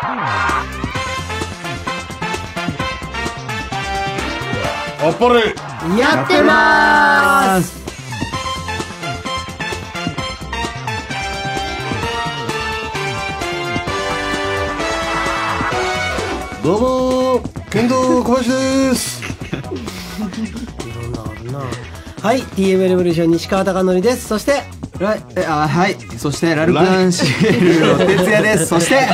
あっぱれやってます。どうも剣道小林です。はい TM レボリューション西川貴教です。そしてえあはい。そしてラルクアンシールの哲也です。そして。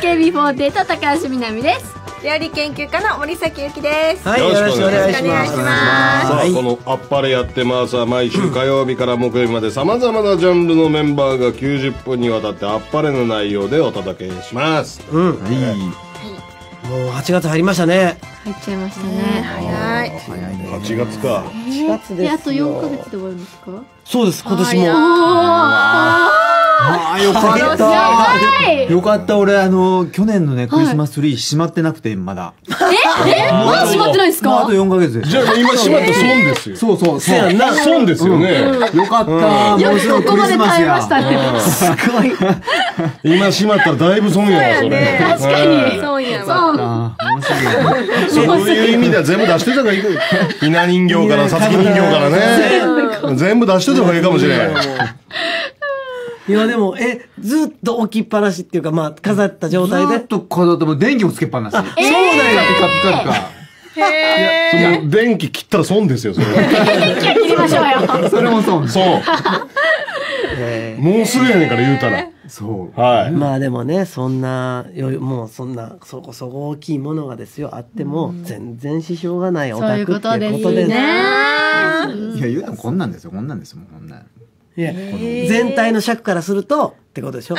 AKB48 高橋みなみです。料理研究家の森崎ゆきです。はいよろしくお願いします。さあ、はい。この「あっぱれやってます」は毎週火曜日から木曜日までさまざまなジャンルのメンバーが90分にわたってあっぱれの内容でお届けします。うん。はいもう8月入りましたね。入っちゃいましたね。早い。早いね。8月か。4月であと4ヶ月で終わるんですか？そうです。今年も。ああよかっやたよかった。俺あの去年のねクリスマスツリー閉まってなくてまだ。えまだ閉まってないんですか？もうあと4ヶ月で。すじゃあ今閉まった損ですよ。そうそうそう。な損ですよね、よかった。もよくここまでリスマスや耐えましたねすごい今閉まったらだいぶ損やわそれ。確かに。そうやわ。あーもう。すぐそういう意味では全部出してた方がいい。ひな人形からさつき人形からね。全部出してた方がいいかもしれないいやでもえずっと置きっぱなしっていうかまあ飾った状態で。ずっと飾っても電気もつけっぱなし。そうだよピカピカピカその電気切ったら損ですよそれ。切りましょうよ。それもそう。そうもうすぐやねんから言うたら。そう。はい。まあでもねそんなよもうそんなそこそこ大きいものがですよあっても全然支障がないオタクっていうことでいや言うてもこんなんですよ。こんなんですよもうこんなんいや全体の尺からするとってことでしょ？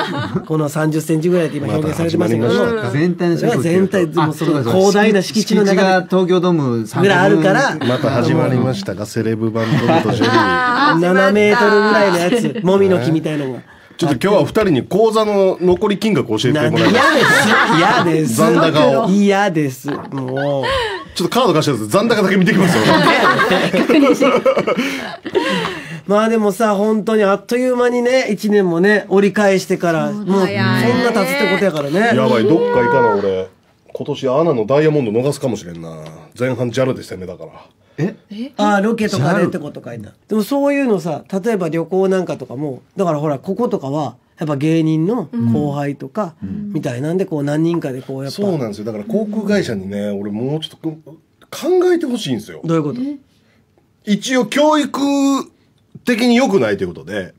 この30センチぐらいで今表現されてますけど。もま全体のそれは全体あもうその広大な敷地の中が東京ドーム3ぐらいあるからまた始まりましたがセレブバンドとジェリー。7メートルぐらいのやつ。もみの木みたいのが。ちょっと今日は二人に口座の残り金額教えてもらいます。嫌です。残高を。嫌です。もう。ちょっとカード貸してください。残高だけ見てきますよ まあでもさ本当にあっという間にね1年もね折り返してからもうそんな経つってことやからね。やばいどっか行かな俺。今年アナのダイヤモンド逃すかもしれんな。前半 JAL で攻めだから。え？ああロケとかでってことかいな。でもそういうのさ例えば旅行なんかとかもだからほらこことかはやっぱ芸人の後輩とかみたいなんでこう何人かでこうやっぱ。そうなんですよ。だから航空会社にね俺もうちょっと考えてほしいんですよ。どういうこと？一応教育的に良くないということで、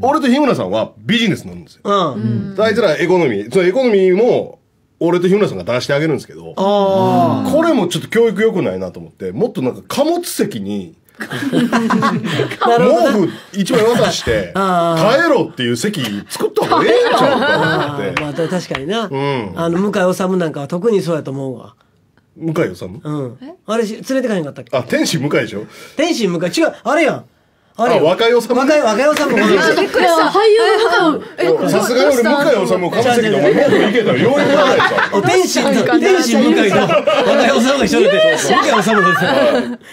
俺と日村さんはビジネスなんですよ、うん。あいつらエコノミーそのエコノミーも俺と日村さんが出してあげるんですけどあこれもちょっと教育良くないなと思ってもっとなんか貨物席に毛布一枚渡して 帰ろっていう席作った方がええんちゃうかあと思って。まあ確かにな、ん。あの向井治なんかは特にそうやと思うわ。向井治うん。あれし連れてかへんかったっけ？あ天使向井でしょ？天心向井。違うあれやんあれ？やんあ若井治若い若い治もびっくりした。俳優の方。さすがに俺向井治も貨物席でお前毛布いけたらようやくないさお天心と天心向井と若い治が一緒だって向井治で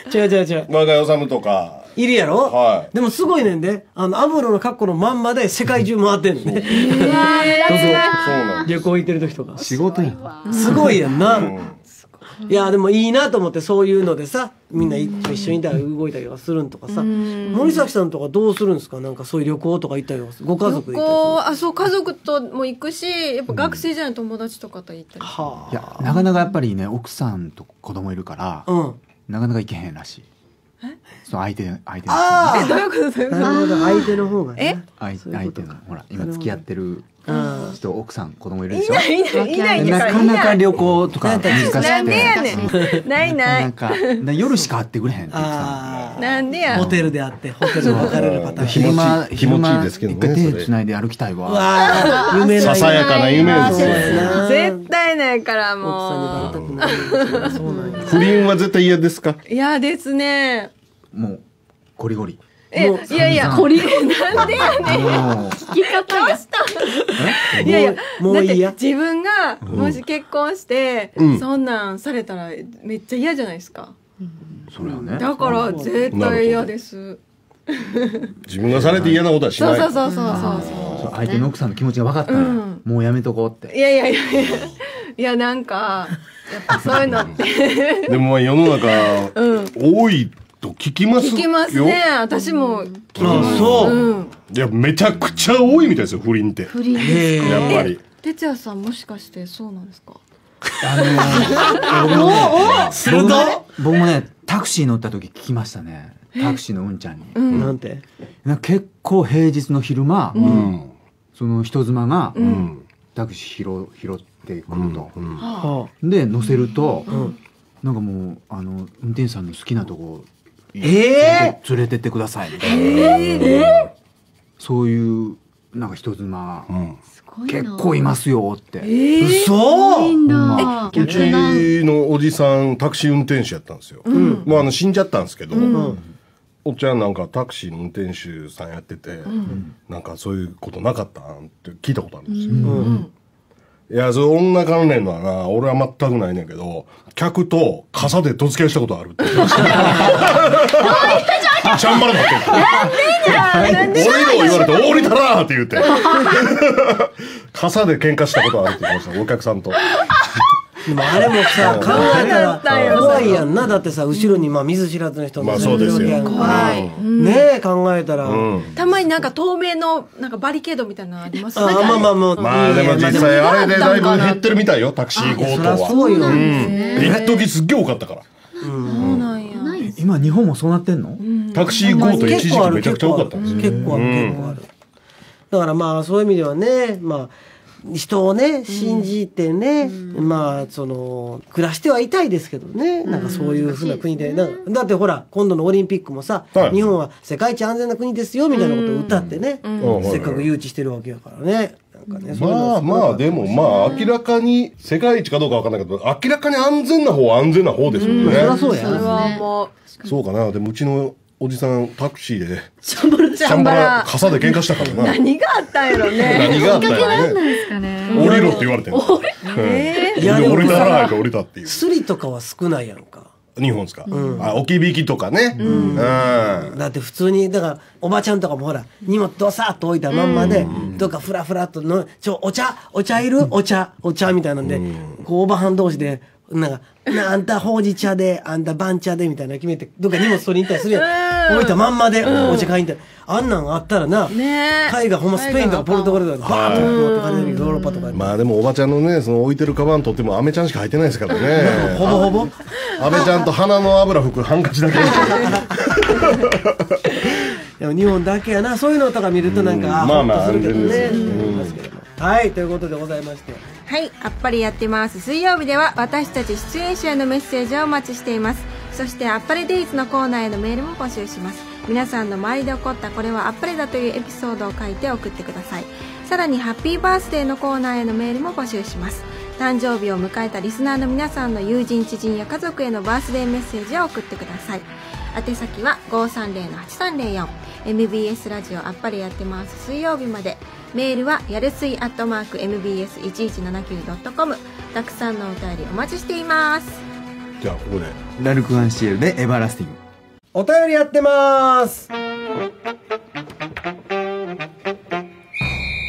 すよ。違う違う違う。若井治とか。いるやろ、はい。でもすごいねんで。あのアムロの格好のまんまで世界中回ってんのね。旅行行ってる時とか。仕事やん。すごいやんな、いやでもいいなと思ってそういうのでさみんな一緒にいたら動いたりとかするんとかさ森崎さんとかどうするんですか？なんかそういう旅行とか行ったりとかご家旅族で行ったり行あそう家族とも行くしやっぱ学生時代の友達とかと行ったり、はいやなかなかやっぱりね奥さんと子供いるからあうん。なかなか行けへんらしい。そう相手相手のああどういうこと？どういうこと？相手の方がね。相相手のほら今付き合ってるあ人奥さん子供いるでしょ？いないいないんだからなかなか旅行とか難しくて。なんでやねん。ないない。なんか。な夜しか会ってくれへんって言ってたあなんでや？ホテルであってホテルで別れるパターン。昼間気持ちいいですけどね昼間一回手繋いで歩きたいうわ。わあ夢ない。ささやかな夢です絶対ないから奥さんにバレたもう不倫は絶対嫌ですか？う嫌ですね。もうゴリゴリえもういやいやこれなんでやねん。聞き方が。いやいやもういいや？だって自分がもし結婚して、うん。そんなんされたらめっちゃ嫌じゃないですか。それはね。だから絶対嫌です。自分がされて嫌なことはしない。そうそうそうそうそう相手の奥さんの気持ちが分かったのようん。もうやめとこうって。いやいやいやいやいやなんかやっぱそういうのって。でもまあ世の中、多いと聞きますよ。聞きますね私もあそうう。んいや、めちゃくちゃ多いみたいですよ、不倫って。不倫ですへえ。やっぱり。哲也さんもしかしてそうなんですか？すると僕もねタクシー乗った時聞きましたねタクシーのうんちゃんに、なんて？なんか結構平日の昼間、うん。その人妻がうん。タクシー拾拾ってくると、うん。はで乗せると、んなんかもうあの運転手さんの好きなとこあえ連れてってくださいみたいな、そういうなんか人妻、うん。結構いますよって、え嘘？いいんだ。うちのおじさん、タクシー運転手やったんですよ。もうあの、死んじゃったんですけど、おっちゃんなんかタクシーの運転手さんやってて、なんかそういうことなかったんって聞いたことあるんですよ。いや、それ女関連のはな、俺は全くないねんけど、客と傘でどつき合いしたことあるって言ってました。ちゃんばらなってん俺の言われて、降りたらーって言って。傘で喧嘩したことあるって言ってました、お客さんと。でもあれもさ考えただったよ。ら怖いやんな。だってさ後ろにまあ見ず知らずの人まあそうですよ。やんか怖い。ねえ考えたら。うん。たまになんか透明のなんかバリケードみたいなのありますあまあまあまあまあでも実際あれでだいぶ減ってるみたいよ、タクシー強盗は。そうよ。うん。一時すっげえ多かったから。そうなんや。今日本もそうなってんの、タクシー強盗一時期めちゃくちゃ多かったんですよ。結構ある結構あるだからまあそういう意味ではねまあ人をね信じてね、まあその暮らしてはいたいですけどね。なんかそういうふうな国で。なんかだってほら今度のオリンピックもさ、はい。日本は世界一安全な国ですよみたいなことを歌ってね、うん。せっかく誘致してるわけやからね。まあまあでもまあ明らかに世界一かどうかわかんないけど明らかに安全な方は安全な方ですもんね。そりゃそうや。それはもそうかな。でもうちのおじさんタクシーでうチャンバラチャンバラ傘で喧嘩したからな。何があったんやろね何があったんやね。ですかね降りろって言われてんの。えいやでも降りたら降りたっていう。スリとかは少ないやんか日本ですか？あ置き引きとかね。うん。だって普通にだからおばちゃんとかもほら荷物どさっと置いたまんまで、どっかフラフラっとの「ちょお茶お茶いる？お茶お茶」みたいなんで、こうおばはん同士でなんかなあんたほうじ茶であんた番茶でみたいなの決めてどっか荷物取りに行ったりするやん。置いたまんまでお茶買いに行ったり。あんなんあったらな、ね。え海外ほんまスペインとかポルトガルとかバーッと持ってかれるけどヨーロッパとかに、まあでもおばちゃんのね、その置いてるカバン取ってもアメちゃんしか入ってないですからね。ほぼほぼ。アメちゃんと鼻の油拭くハンカチだけ。でも日本だけやな。そういうのとか見るとなんか、あまあまあほっとするけどね。安全ですよ思います。けどもはいということでございましてはい、あっぱれやってます。水曜日では私たち出演者へのメッセージをお待ちしています。そして、あっぱれデイズのコーナーへのメールも募集します。皆さんの周りで起こったこれはあっぱれだというエピソードを書いて送ってください。さらに、ハッピーバースデーのコーナーへのメールも募集します。誕生日を迎えたリスナーの皆さんの友人、知人や家族へのバースデーメッセージを送ってください。宛先は530-8304 MBS ラジオあっぱれやってます。水曜日まで。メールはやるすいアットマーク MBS1179.com たくさんのお便りお待ちしています。じゃあここで。ラルクアンシエルでエバーラスティング。お便りやってます。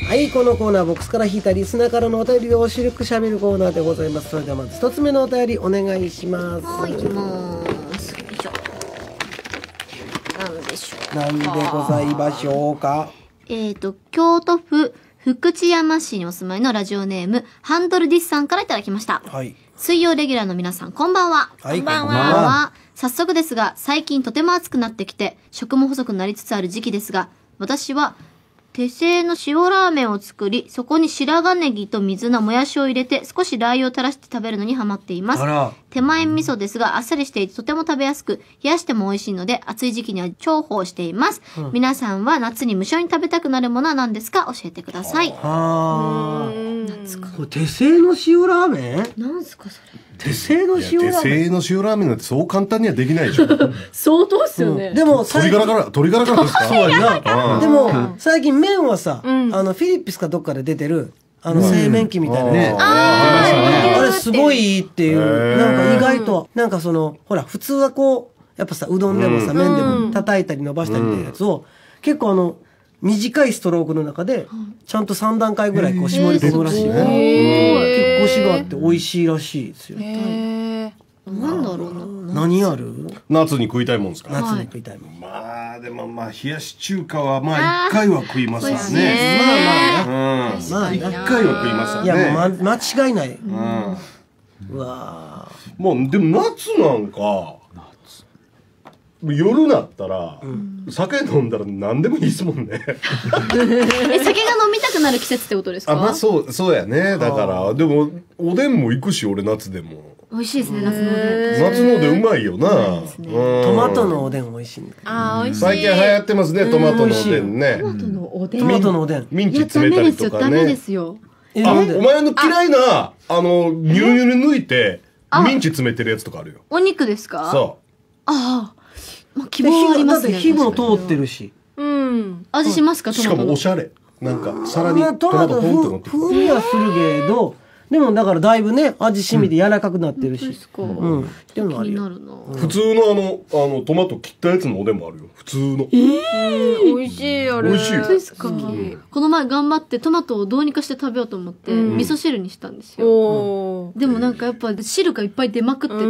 はい、このコーナー、ボックスから引いたリスナーからのお便りをしるくしゃべるコーナーでございます。それではまず一つ目のお便りお願いします。はい行きますよいしょなんでございましょうか？えっ、と京都府福知山市にお住まいのラジオネームハンドルディスさんからいただきましたはい。水曜レギュラーの皆さんこんばんははい、こんばんはこんばんは。早速ですが、最近とても暑くなってきて、食も細くなりつつある時期ですが、私は、手製の塩ラーメンを作り、そこに白髪ネギと水菜、もやしを入れて、少しラー油を垂らして食べるのにハマっています手前味噌ですが、あっさりしていてとても食べやすく、冷やしても美味しいので、暑い時期には重宝しています。皆さんは夏に無性に食べたくなるものは何ですか？教えてください。はー。これ手製の塩ラーメン？なんすかそれ。手製の塩ラーメン。製の塩ラーメンなんてそう簡単にはできないでしょ。相当っすよね。でも、鶏ガラから、鶏ガラからですか？そうやな。うんでも、最近麺はさ、あの、フィリップスかどっかで出てる、あの、製麺機みたいな。ねやつ。ああれすごいいいっていう、なんか意外と、なんかその、ほら、普通はこう、やっぱさ、うどんでもさ、麺でも叩いたり伸ばしたりみたいなやつを、結構あの、短いストロークの中でちゃんと3段階ぐらいこう絞り込むらしいよ、へー結構コシがあって美味しいらしいですよ。へなんだろうな。何ある？夏に食いたいもんですか？夏に食いたいもん、まあでもまあ冷やし中華はまあ一回は食いますわ美味しいね。ねうん。まあ一ね回は食いますわね。いやもう、ま、間違いない、うん。うわもうでも夏なんか夜なったら、酒飲んだら何でもいいですもんね。え、酒が飲みたくなる季節ってことですか？あまあそうそうやね。だからでもおでんも行くし俺夏でも。美味しいですね、夏のおでん。夏のでうまいよな、うん。トマトのおでん美味しいんだけど。あー美味しい。最近流行ってますねトマトのおでんね。トマトのおでん。トマトのおでん。ミンチいやダ詰めたりメですよとかねダメですよ。あお前の嫌いなあのニュルニュル抜いてミンチ詰めてるやつとかあるよ。お肉ですか？そああ。まあ、希で望はありますね。だって火も通ってるし。うん。味しますか、うしかトマトの。もおしゃれ。なんか皿にまあトマトポンって乗ってくる。風味はするけどでもだからだいぶね味染みて柔らかくなってるし、ですか。うん。っていうの気あるよ。になるな。普通のあのあのトマト切ったやつのおでんもあるよ。普通の。美味しいあれ。美味しい。ですか好きこの前頑張ってトマトをどうにかして食べようと思って、味噌汁にしたんですよ。おーでもなんかやっぱ汁がいっぱい出まくってて、う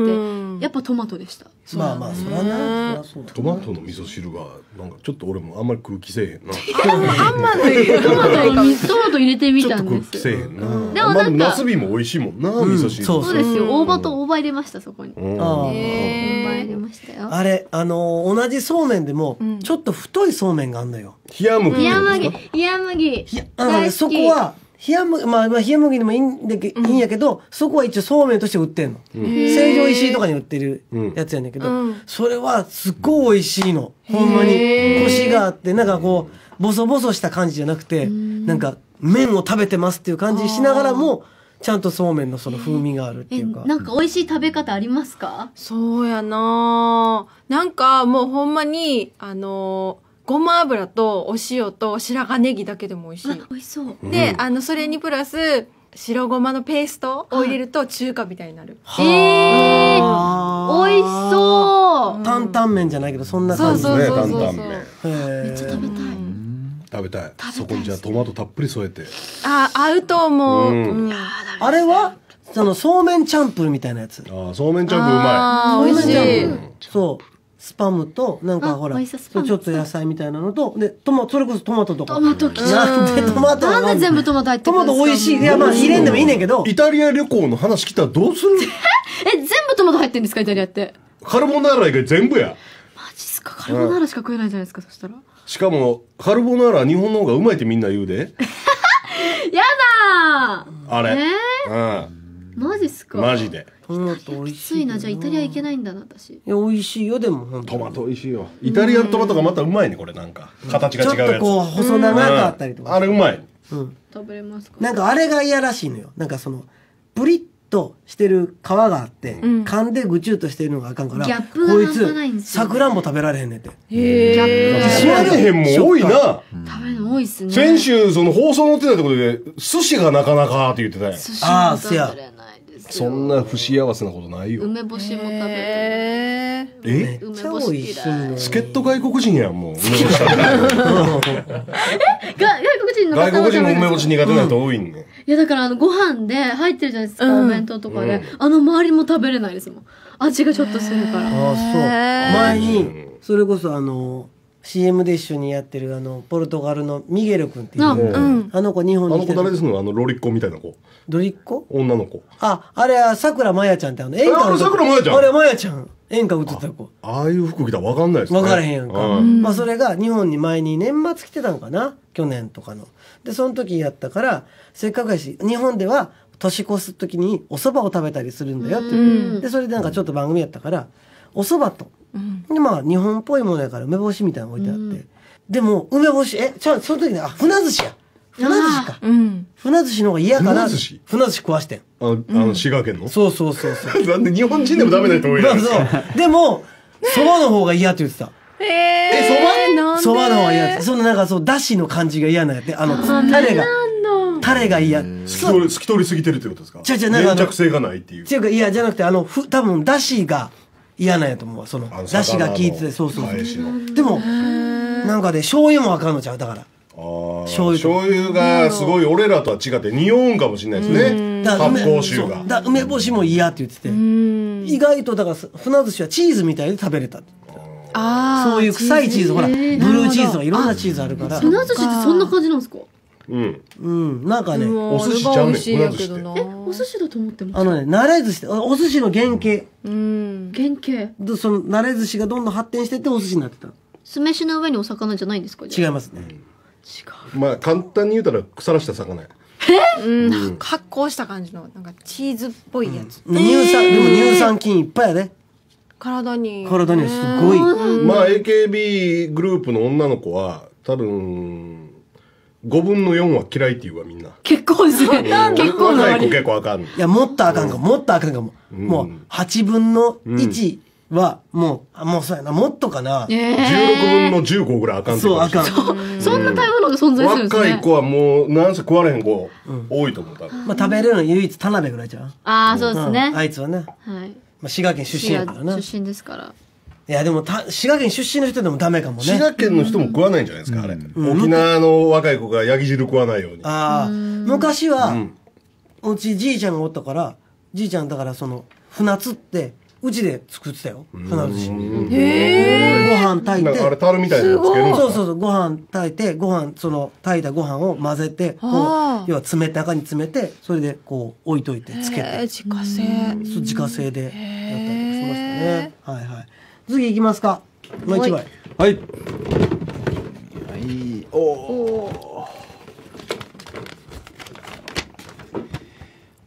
ん。やっぱトマトでした。まあまあそらなトマトの味噌汁がなんかちょっと俺もあんまり空気せえへんな。あんまりトマトのみトマト入れてみちょったとんです空気せえへんな。でもなんかナスビも美味しいもんな味噌汁。そうそうですよ。大葉と大葉入れました、そこに。うん。ああ大葉入れましたよ。あれあのー同じそうめんでも、ちょっと太いそうめんがあんのよ。冷麦冷麦冷麦。そこは冷麦まあまあ冷麦でもいいんだけ、いいんやけどそこは一応そうめんとして売ってんの、成城石井とかに売ってるやつやねんけど、うん。それはすっごい美味しいの。ほんまに。コシがあってなんかこうボソボソした感じじゃなくてなんか麺を食べてますっていう感じしながらもちゃんとそうめんのその風味があるっていえ、うか、なんか美味しい食べ方ありますか？そうやななんかもうほんまにあのごま油とお塩と白髪ネギだけでも美味しい。美味しそう。で、あのそれにプラス白ごまのペーストを入れると中華みたいになる、えー、美味しそう。担々麺じゃないけどそんな感じそうねそうそうそう担々麺。めっちゃ食べたい。食べたい。そこにじゃあトマトたっぷり添えて。あ合うと思う、うん。うん。あれはそのそうめんチャンプルみたいなやつ。ああそうめんチャンプうまあー美味しい。そうスパムとなんかあほらちょっと野菜みたいなのとでトマそれこそトマトとか。トマトきなんでトマトなんで全部トマト入ってるんですか？マト美味しい。いやまあ入れんでもいいねんけど。いイタリア旅行の話来たらどうするえ、全部トマト入ってるんですかイタリアって？カルボナーラ以外全部や。マジっすか？カルボナーラしか食えないじゃないですか、そしたら。しかもカルボナーラ日本の方がうまいってみんな言うで。やだあれ、えー、マジっすか？うんマジ。で。トマト美味きしいついな、じゃあイタリア行けないんだな、私。いや美味しいよでも本当トマト美味しいよ。イタリアントマトがまたうまいねこれなんか。形がちょっ違うやつ。とこう細長かったりとうん。かあれうまい。食べれますか？なんかあれが嫌らしいのよ。なんかそのプリッとしてる皮があって、ん。噛んでぐちゅっとしてるのがあかんからギャップがこい半端ないんつですよ。さくらんぼ食べられへんねんて。ギャップが知られへんもん多いな。食べるの多いっすね。先週その放送載ってないところで寿司がなかなかって言ってたやん。寿司あーも食べれないですよ。そんな不幸せなことないよ。梅干しも食べてへえ？めっちゃ美味しい。の助っ人外国人やんもう。梅干し食べないが外国人の方外国人も梅干しに。苦手な人多いんね。いやだからあのご飯で入ってるじゃないですか、うん。お弁当とかで、あの周りも食べれないですもん。味がちょっとするから。ああそう。前にそれこそあの CM で一緒にやってるあのポルトガルのミゲル君っていうあのうん。あの子日あの本に来てる子誰ですの？あのロリッコみたいな子。ドリッコ？女の子。ああれはさくらまやちゃんってあの演歌あれさくらまやちゃん。あれまやちゃん。演歌歌ってた子。ああいう服着たら分かんないですね。分からへんやんか、うん。まあそれが日本に前に年末来てたのかな？去年とかの。でその時やったからせっかくやし日本では年越す時にお蕎麦を食べたりするんだよって言って、でそれでなんかちょっと番組やったからお蕎麦と、でまあ日本っぽいものやから梅干しみたいなの置いてあって、でも梅干しえちゃうその時にあ船寿司や。船寿司か。うん。船寿司の方が嫌かな。船寿司？船寿司食わしてん。ああの滋賀県の？そうそうそうそう。なんで日本人でもダメな人多いまあそう。でもそばの方が嫌って言ってた。へえそば？そばの方が嫌そのなんかそうだしの感じが嫌なんやってあのタレがタレが嫌。透き通り透き通りすぎてるってことですか？違う違うなんか粘着性がないっていう。っていうかいやじゃなくてあのふ多分だしが嫌なんやと思うわそのだしが効いててそうそうそう。でもなんかで醤油もあかんのちゃうだから。醤油と醤油がすごい俺らとは違って匂うんかもしれないですね。だから発梅泡臭が。だ梅干しも嫌って言ってて。意外とだから船寿司はチーズみたいで食べれたあそういう臭いチーズほらブルーチーズとかいろんなチーズあるから。船寿司ってそんな感じなんですか？うん。うん。なんかねお寿司ちゃうねん。美味しいやけどな。お寿司だと思ってます？あのね慣れ寿司っておお寿司の原型。うん。原型。でその慣れ寿司がどんどん発展してってお寿司になってた。酢飯の上にお魚じゃないんですか違いますね。まあ簡単に言うたら腐らした魚や。うん。発酵した感じのなんかチーズっぽいやつ。乳酸でも乳酸菌いっぱいやで。体に。体にはすごい。まあ AKB グループの女の子は多分5分の4は嫌いっていうわみんな。結構ですね。結構な若い子割結構あかんいやもっとあかんかも。もっとあかんかも。もう8分の1はもうあもうそうやな。もっとかな。16分の15ぐらいあかんってそうあかん。そんな食べ物が存在するんですね。若い子はもうなんせ食われへん子多いと思うまあ食べれるの唯一田辺ぐらいじゃんああそうですね。うん。あいつはね。はい。まあ滋賀県出身やからな。出身ですからいやでもた滋賀県出身の人でもダメかもね。滋賀県の人も食わないんじゃないですかあれ。沖縄の若い子がヤギ汁食わないように。ああ昔はうちじいちゃんがおったからじいちゃんだからその船津ってうちで作ってたよ。船寿司ご飯炊いて。なんかあれタルみたいなのつけるそうそうそうご飯炊いてご飯その炊いたご飯を混ぜてこう要は詰めて中に詰めてそれでこう置いといてつけえーて自家製。自家製でやったりとかしましたね。はいはい次行きますかもう一枚はい。はい。お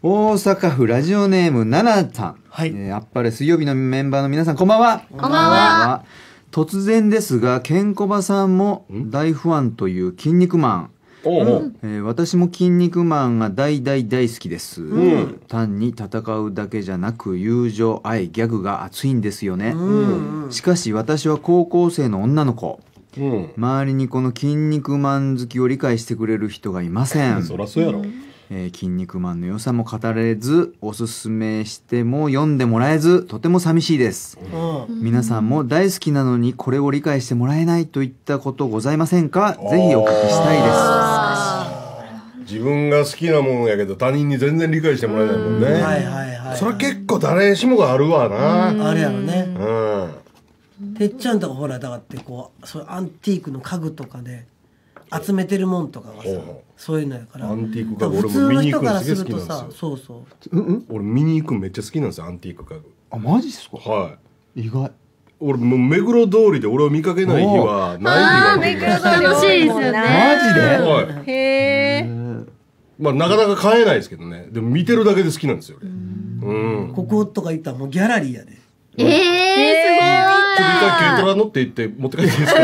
大阪府ラジオネームナナさん。はいえーあっぱれ水曜日のメンバーの皆さん、こんばんは。こんばんは。突然ですが、ケンコバさんも大ファンという筋肉マン。おうえー私も筋肉マンが大大大好きです、単に戦うだけじゃなく友情愛ギャグが熱いんですよね、しかし私は高校生の女の子。うん。周りにこの筋肉マン好きを理解してくれる人がいません、そらそうやろえー筋肉マンの良さも語れずおすすめしても読んでもらえずとても寂しいです。うん。皆さんも大好きなのにこれを理解してもらえないといったことございませんか？ぜひお聞きしたいです。自分が好きなもんやけど他人に全然理解してもらえないもんね。はいはいはいそれは結構誰しもがあるわな。あれやろね。うん。てっちゃんとかほらだからってこうそうアンティークの家具とかで集めてるもんとかがさそういうのやから。アンティークだから家具俺普通の人も見に行くからするのすげえ好きなんとさですよそうそう。俺見に行くのめっちゃ好きなんですよアンティーク家具。あマジっすか？はい。意外。俺もう目黒通りで俺を見かけない日はない日が楽しいですよね。マジで？はい。へえまあなかなか買えないですけどね。でも見てるだけで好きなんですよ俺。うん。こことか行ったらもうギャラリーやで。ええちょっと一回軽トラ乗って行って持って帰っていいですか？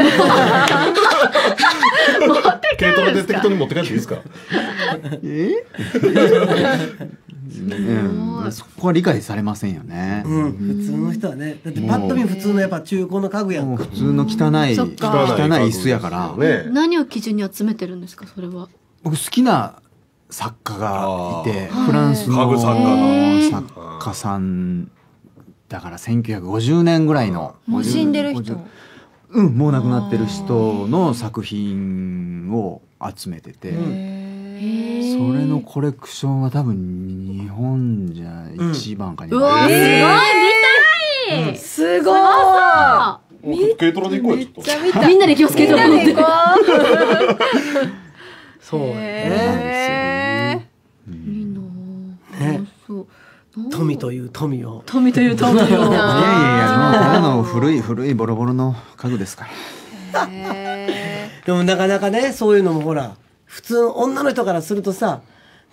軽トラで適当に持って帰っていいですか？うん、そこは理解されませんよね、うん。普通の人はねだってパッと見普通のやっぱ中古の家具やん普通の汚い汚いそっか。椅子やから、ね何を基準に集めてるんですかそれは？僕好きな作家がいてフランスの家具作家作家さん。だから1950年ぐらいのもう死んでる人。50うんもう亡くなってる人の作品を集めてて、それのコレクションは多分日本じゃ一番か二うわ番、すごい見たい。すごい。あもうちょっと軽トラで。行こう。そうやね。へえいいなね富という富を。富という富を。いやいやいやもうただの古い古いボロボロの家具ですから。でもなかなかねそういうのもほら普通女の人からするとさ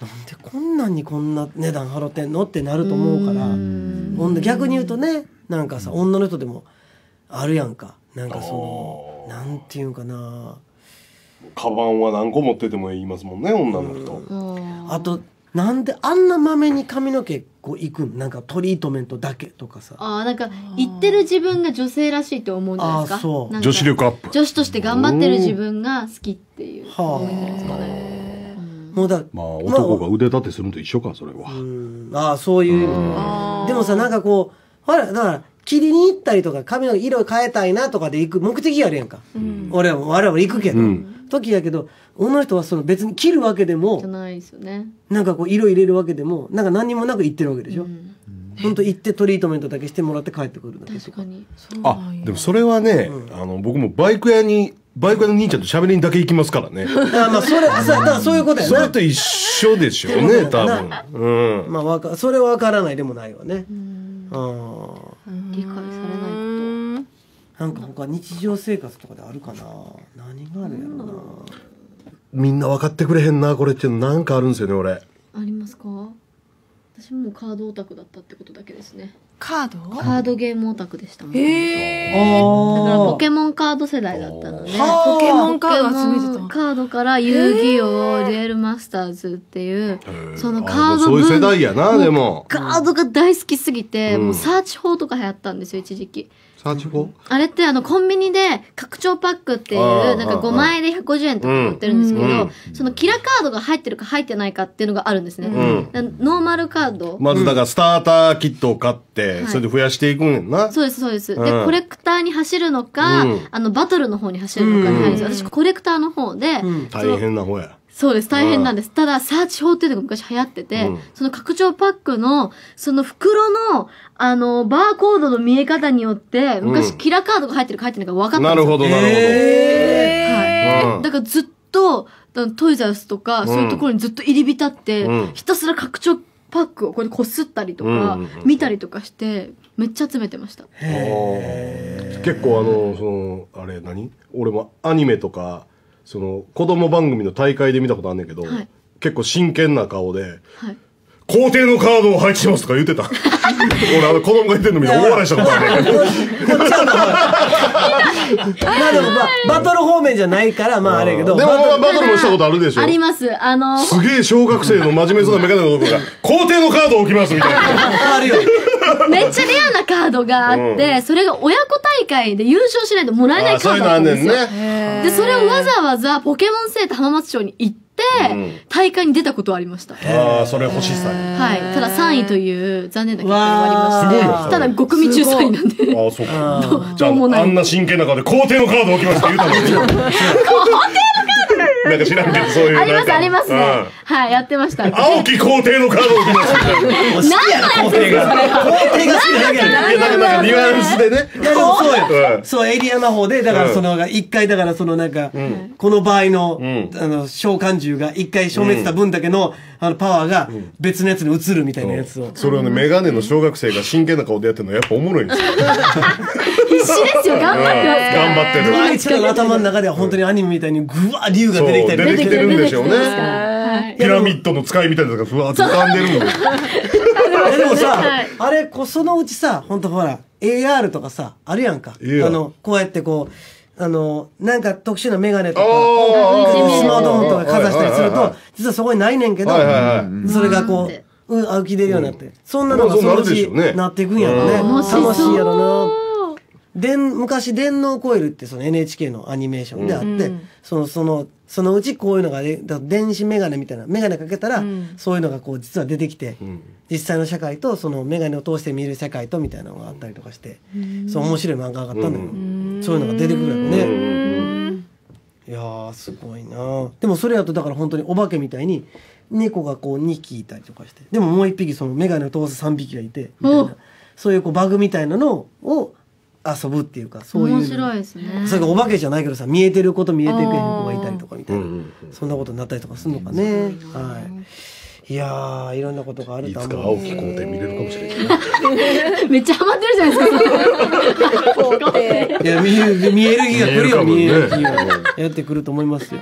なんでこんなんにこんな値段払ってんのってなると思うから逆に言うとねなんかさ女の人でもあるやんか。なんかそのなんていうんかな。カバンは何個持ってても言いますもんね女の人。あとなんであんなまめに髪の毛こういくん？なんかトリートメントだけとかさ。あーなんか言ってる自分が女性らしいと思うんじゃないですか？そう。女子力アップ。女子として頑張ってる自分が好きっていう。はあ。思いですかねもうだまあ男が腕立てするのと一緒かそれは。うん。ああそういう。でもさなんかこうほらだから切りに行ったりとか髪の色変えたいなとかで行く目的があるやんか、俺は我々行くけど、時やけど女の人はその別に切るわけでもじゃないですよね。なんかこう色入れるわけでもなんか何にもなく行ってるわけでしょ、ほん。と行ってトリートメントだけしてもらって帰ってくるだけとか。確かに。あでもそれはね、あの僕もバイク屋にバイク屋の兄ちゃんと喋りにだけ行きますからね。あまあそれさだからそういうことやな。それと一緒でしょうね多分。うん。まあわかそれは分からないでもないわね。あ理解されないこあなんか他日常生活とかであるかな？何があるやろな？みんな分かってくれへんなこれっていうのなんかあるんですよね俺。とありますか？私もカードオタクだったってことだけですねカード？カードゲームオタクでしたもんええだからあポケモンカード世代だったのでポケモンカード集めてた。カードから遊戯王、デュエルマスターズっていうそのあカードそういう世代ややなでも。カードが大好きすぎて、うん。もうサーチ法とか流行ったんですよ一時期サーチあれってあのコンビニで拡張パックっていうなんか5枚で150円とか売ってるんですけど、うんそのキラカードが入ってるか入ってないかっていうのがあるんですね、ん。だノーマルカード、まずだからスターターキットを買って、はい。それで増やしていくんやんな。そうですそうです、うん。でコレクターに走るのか、うん。あのバトルの方に走るのかに入るんですよ、私コレクターの方で、大変な方や。そうです。大変なんです、ただサーチ法っていうのが昔流行ってて、うん。その拡張パックのその袋のあのバーコードの見え方によって昔うん。キラカードが入ってるか入ってないか分かったんですよ。なるほど、なるはい、うん。だからずっとだトイザらスとか、そういうところにずっと入り浸って、うん。ひたすら拡張パックをこれこすったりとか、うん見たりとかしてめっちゃ集めてました。ほど。結構あの、その、あれ何？俺もアニメとか、その、子供番組の大会で見たことあんねんけど、はい。結構真剣な顔で、はい。皇帝のカードを配置しますとか言ってた。俺あの子供が言ってんの見て大笑いしたことある。まあでもまあバトル方面じゃないからまああれやけどでもまあバトルもしたことあるでしょ。あります。あの。すげえ小学生の真面目そうなメガネの男が、皇帝のカードを置きますみたいな。あるよ めっちゃレアなカードがあって、それが親子大会で優勝しないともらえないカードだったんですよ。でそれをわざわざポケモンセンター浜松町に行って、うん大会に出たことはありましたああ、それ欲しさね。はい。ただ3位という残念な結果がありまわして。ただ5組中3位なんで。ああ、そうか。じゃどうもない？あ、あんな真剣な顔で皇帝のカード置きますって言うたのに。皇 帝 なんか知らんけど、そういう。ありますありますね。はい、やってました。うん青き皇帝のカード置きますみたいな。いもう好きやな皇帝が皇帝が好きなだけやなや、だからなんかニュアンスでね。いやでもそうや、うんそうエリアの方でだからその一回だからそのなんか、この場合の、んあの召喚獣が一回消滅した分だけの,、あのパワーが別のやつに移るみたいなやつを、それをね、メガネの小学生が真剣な顔でやってるのやっぱおもろいんですよ。必死ですよ、頑張ってますから。頑張ってる。あいつらの頭の中では本当にアニメみたいにぐわ竜が出てきたり出てきてるんでしょうね。はい。ピラミッドの使いみたいなのがふわーっと浮かんでるんで。もさ、はいあれこそのうちさ本当ほら AR とかさあるやんかあのこうやってこうあのなんか特殊なメガネとかスマートフォンとかかざしたりすると実はそこにないねんけどそれがこうんううん。浮き出るようになってそんなのがまあそうなそのうちなっていくんやろね。楽しいやろな。電昔電脳コイルってその NHK のアニメーションであって、そのそのそのうちこういうのがねだ電子メガネみたいなメガネかけたら、そういうのがこう実は出てきて、実際の社会とそのメガネを通して見る世界とみたいなのがあったりとかして、そう面白い漫画があったんだよ、そういうのが出てくるやろね、いやーすごいなでもそれやとだから本当にお化けみたいに猫がこう2匹いたりとかしてでももう1匹そのメガネを通す3匹がいてみたいお。なそういうこうバグみたいなのを遊ぶっていうかそういう面白いですね。それがお化けじゃないけどさ見えてる子と見えてくれへん子がいたりとかみたいな、そんなことになったりとかするのかね。はい。いやーいろんなことがあるいつと思う。か青き皇帝見れるかもしれない。めっちゃハマってるじゃないですか。いや見える見える日が来るよ見える日がやってくると思いますよ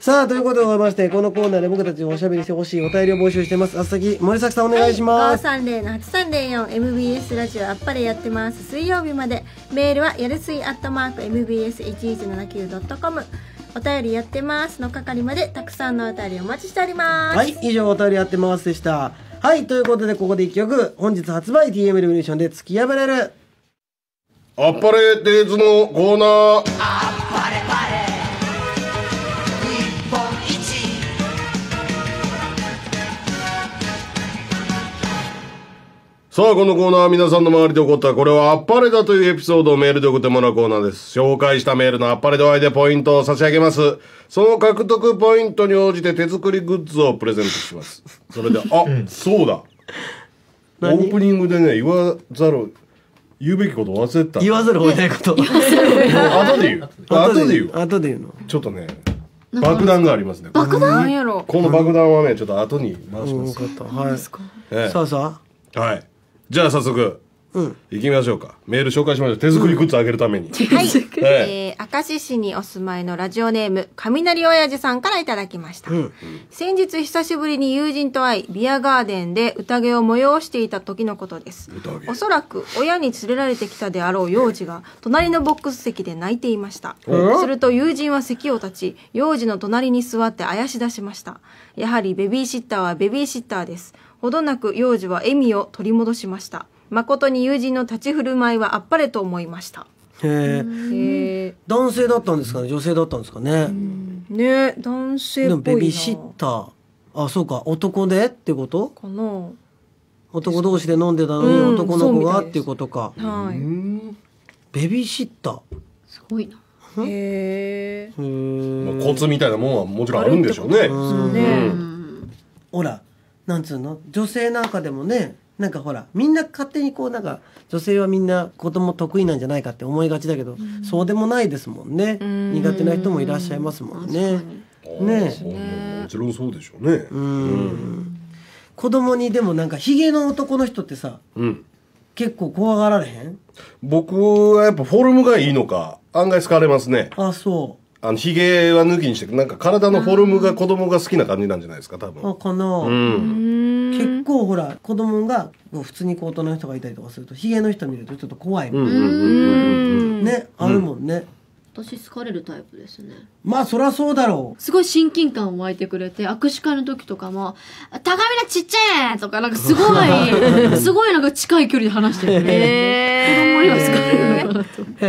さあということでございましてこのコーナーで僕たちにおしゃべりしてほしいお便りを募集してますあさき森崎さんお願いします、530-8304MBS ラジオあっぱれやってます水曜日までメールはやるすいアットマーク MBS1179.com お便りやってますの係までたくさんのお便りお待ちしておりますはい、以上お便りやってますでした。はい、ということでここで一曲、本日発売 TM レボリューションで突き破れる。あっぱれデイズのコーナー。さあ、このコーナーは皆さんの周りで起こった、これはあっぱれだというエピソードをメールで送ってもらうコーナーです。紹介したメールのあっぱれ度合いでポイントを差し上げます。その獲得ポイントに応じて手作りグッズをプレゼントします。それで、あ、そうだ。オ何ープニングでね、言わざる、言うべきこと忘れてた。言わざるを得ないこと。後で言う。後で言う。後で言うの。ちょっとね、爆弾がありますね。爆なんやろこの爆弾はね、ちょっと後に回します。よかった。はい。ええさあさはい。じゃあ早速、うん。行きましょうか。メール紹介しましょう。手作りグッズあげるために。はい、ええー、明石市にお住まいのラジオネーム雷親父さんからいただきました、先日久しぶりに友人と会いビアガーデンで宴を催していた時のことです。宴。おそらく親に連れられてきたであろう幼児が隣のボックス席で泣いていました。すると友人は席を立ち幼児の隣に座ってあやし出しました。やはりベビーシッターはベビーシッターですほどなく幼児は笑みを取り戻しました。誠に友人の立ち振る舞いはあっぱれと思いました。へえ。男性だったんですかね？女性だったんですかね？ね男性でもっぽいな。ベビーシッター。あ、そうか。男で？ってこと？かな。男同士で飲んでたのにうん。男の子が？っていうことか。はい。ベビーシッター。すごいな。へえまあ、コツみたいなもんはもちろんあるんでしょうね。そうねほら、なんつうの？女性なんかでもね、なんかほら、みんな勝手にこうなんか、女性はみんな子供得意なんじゃないかって思いがちだけど、そうでもないですもんね。ん苦手な人もいらっしゃいますもんね。あねあもちろんそうでしょうね。うん。子供にでもなんかヒゲの男の人ってさ、うん。結構怖がられへん？僕はやっぱフォルムがいいのか、案外好かれますね。あ、そあの、髭は抜きにして、なんか体のフォルムが子供が好きな感じなんじゃないですか、多う。分。あ、かな。うん。結構ほら、子供が普通にこう大人の人がいたりとかすると、ヒゲの人見るとちょっと怖いもん。うんうんうんうん。ね、あるもんね。私好かれるタイプですね。まあそりゃそうだろすごい親近感湧いてくれて、握手会の時とかも、高見なちっちゃいとか、なんかすごい、すごいなんか近い距離で話してくれて、子供には好かれる。へ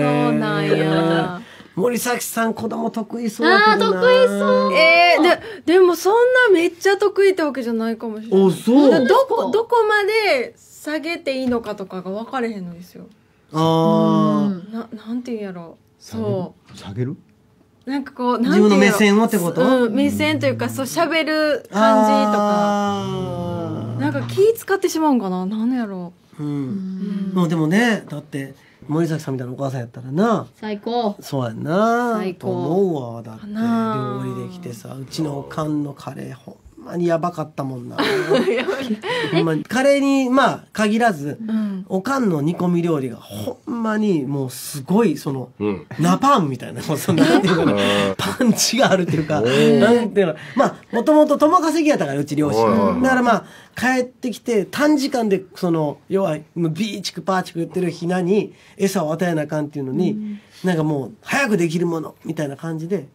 え。そうなんや。森崎さん子供得意そうだけどな。得意そう。えー、ででもそんなめっちゃ得意ってわけじゃないかもしれない。お、そう。だどこどこ？まで下げていいのかとかが分かれへんのですよああ。ななんていうんやろ。そ下げる？うなんかこう自分の目線をってこと？うん、目線というかそう喋る感じとか。あなんか気使ってしまうんかな？なんやろーうん。もうでもね、だって、森崎さんみたいなお母さんやったらな。最高。そうやんな。最高と思うわ。だって、料理できてさ、うちのおかんのカレー、ほんまにやばかったもんな。ほんまに。カレーに、まあ、限らず、うんおかんの煮込み料理がほんまにもうすごい、その、うん。ナパンみたいな、も うその、なんていうかな、パンチがあるっていうか、なんていうの、まあ、もともと友稼ぎやったから、うち両親。だからまあ、帰ってきて、短時間で、その、要は、ビーチクパーチク言ってるひなに、餌を与えなあかんっていうのに、なんかもう、早くできるもの、みたいな感じで、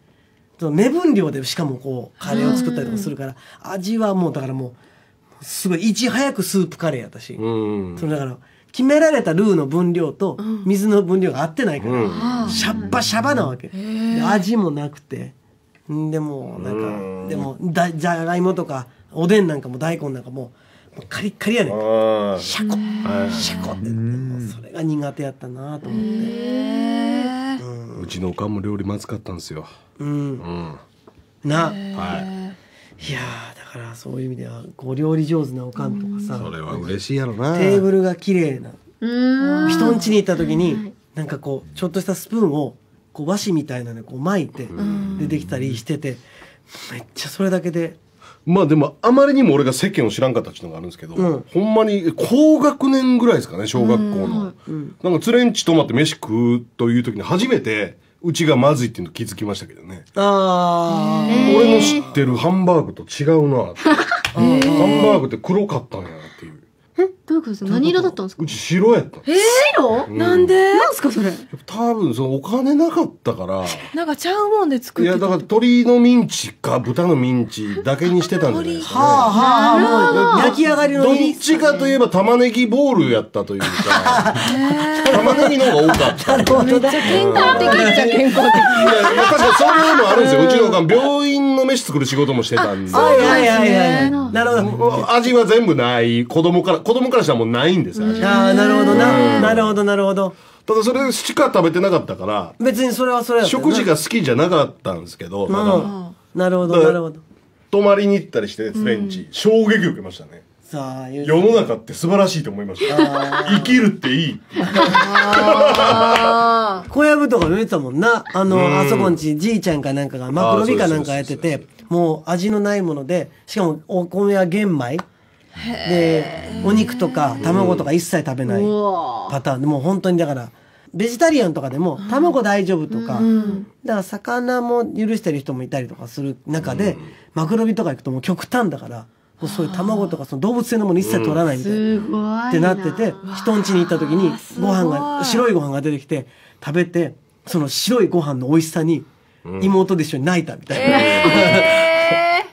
目分量でしかもこう、カレーを作ったりとかするから、味はもう、だからもう、すごい、いち早くスープカレーやったし、うん。そのだから決められたルーの分量と水の分量が合ってないから、シャッバシャバなわけ。で味もなくて。んでもなんかでもだじゃがいもとかおでんなんかも大根なんかもカリッカリやねん。シャコ。シャコってもうそれが苦手やったなと思ってうちのおかんも料理まずかったんですよ。うんうん。なはい。いやーだからそういう意味ではこう料理上手なおかんとかさそれは嬉しいやろな。テーブルが綺麗なうーん。人ん家に行った時になんかこうちょっとしたスプーンをこう和紙みたいなのでこう巻いて出てきたりしててめっちゃそれだけでまあでも、あまりにも俺が世間を知らんかったっていうのがあるんですけど、うんほんまに高学年ぐらいですかね、小学校の。なんか、ツレンチ泊まって飯食うという時に初めて、うちがまずいっていうの気づきましたけどね。あ俺の知ってるハンバーグと違うなって。ハンバーグって黒かったんや。どういうことですか？何色だったんですか？うち白やった。よなんで？なんすかそれ？多分そのお金なかったから。なんかちゃうもんで作ってたいやだから鶏のミンチか豚のミンチだけにしてたんじゃないですか、ね、はあはあはあ。もう焼き上がりのどっいいちかといえば玉ねぎボールやったというか。玉ねぎの方が多かった。なるほどね健康的っちゃ健康的。いや確かにそういうのもあるんですよ。うちのおかん病院の飯作る仕事もしてたんで。はいはいはいはいなるほど。味は全部ない。子供から子供からしたらもうないんですよ味。ああなるほどな。なるほどなるほど。ただそれしか食べてなかったから別にそれはそれ食事が好きじゃなかったんですけどなるほどなるほど。泊まりに行ったりしてフレンチ。衝撃を受けましたね世の中って素晴らしいと思いました生きるっていいあ小籔とかも言ってたもんな。あの、うん。あそこんちじいちゃんかなんかがマクロビかなんかやっててもう味のないものでしかもお米は玄米。でお肉とか卵とか一切食べないパターン。でもう本当にだからベジタリアンとかでも卵大丈夫とか、だから魚も許してる人もいたりとかする中で、マクロビとか行くともう極端だからもうそういう卵とかその動物性のもの一切取らないみたいな。すごいってなってて人ん家に行った時にご飯が白いご飯が出てきて食べてその白いご飯の美味しさに妹で一緒に泣いたみたいな、え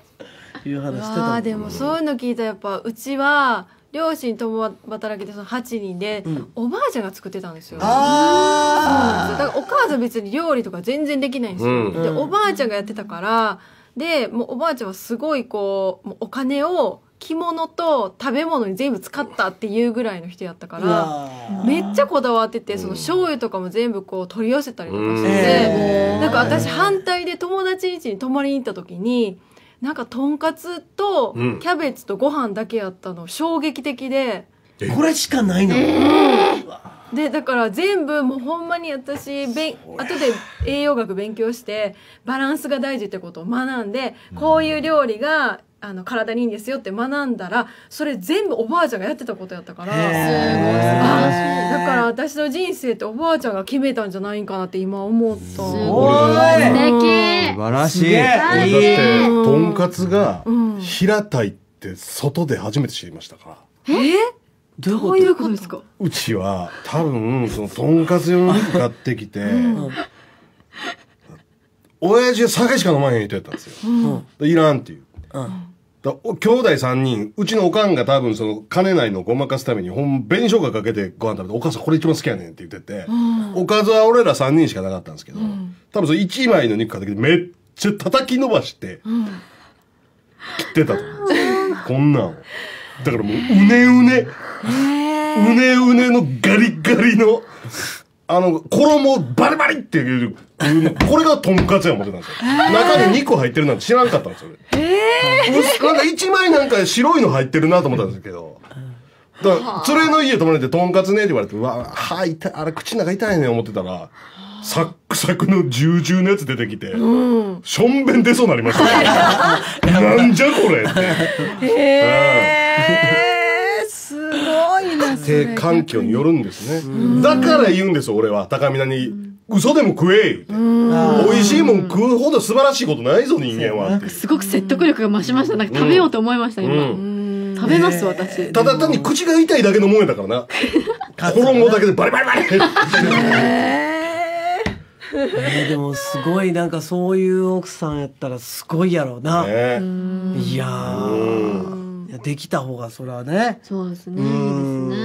いう話ー、してたでもそういうの聞いたらやっぱうちは両親共働きでその8人で、おばあちゃんが作ってたんですよ。あだからお母さん別に料理とか全然できないんですよ、うん。でおばあちゃんがやってたからでもうおばあちゃんはすごいこうもうお金を着物と食べ物に全部使ったっていうぐらいの人やったかうらわめっちゃこだわっててその醤油とかも全部こう取り寄せたりとかしてうん。て、なんか私反対で友達ん家に泊まりに行った時になんかとんかつとうん。キャベツとご飯だけやったの衝撃的で。これしかないの、でだから全部もうほんまに私べん後で栄養学勉強してバランスが大事ってことを学んでこういう料理があの体にいいんですよって学んだらそれ全部おばあちゃんがやってたことやったからへあだから私の人生っておばあちゃんが決めたんじゃないんかなって今思った。お素い。敵。素晴らしい。だっいいてとんかつがん。平たいって外で初めて知りましたから。え？どういうことですか？うちは多分そのとんかつ用の肉買ってきて、親父は酒しか飲まへん人やったんですよ、でいらんっていう。と、うん。だお兄弟3人うちのおかんが多分その金ないのをごまかすためにほん紅生姜かけてご飯食べて「お母さんこれ一番好きやねん」って言ってて、おかずは俺ら3人しかなかったんですけど、多分その1枚の肉買ってきてめっちゃ叩き伸ばして、切ってたと思うんですよ。こんなんをだからもううねうね。うねうねのガリガリのあの衣バリバリっていうこれがとんかつや思ってたんですよ。中に2個入ってるなんて知らんかったんですよ。俺なんか一枚なんか白いの入ってるなと思ったんですけど。だから連れの家泊まれてとんかつねって言われてうわ歯痛いあれ口の中痛いね思ってたらサックサクのジュージューのやつ出てきて、しょんべん出そうになりました。よ なんじゃこれってえー、すごいなそれ。低環境によるんですね。だから言うんですよ、俺は。高見菜に。嘘でも食え言うて美味しいもん食うほど素晴らしいことないぞ、人間は。っていう。すごく説得力が増しました。なんか食べようと思いました今、う食べます私。ただ単に口が痛いだけのもんやだからな。衣だけでバリバリバリ。って。えーでもすごいなんかそういう奥さんやったらすごいやろうな、ねいやー。いやできた方がそれはね。そうですね。いいですね。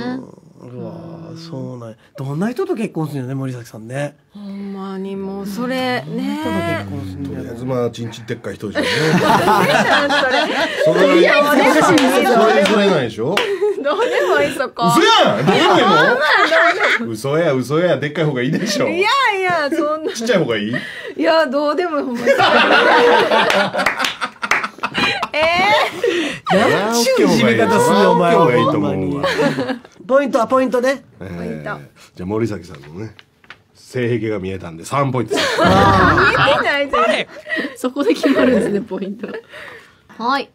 うわーそうなんや。どんな人と結婚するんよね森崎さんね。ほんまにもうそれ人とね結婚するとりあえずまあ、ちんちんでっかい人でしょ。うね。それそれは、それないでしょどうでもいいそこ嘘やんどうでもいいの嘘や、嘘や、でっかい方がいいでしょ。いやいやそんなちっちゃい方がいいいやどうでもほんまになんちゅう締め方すんねんお前はい方がいいと思うわ。ポイントはポイントねえポイントーじゃあ森崎さんのね性癖が見えたんで3ポイント見えないじゃんそこで決まるんですね、ポイント。はい。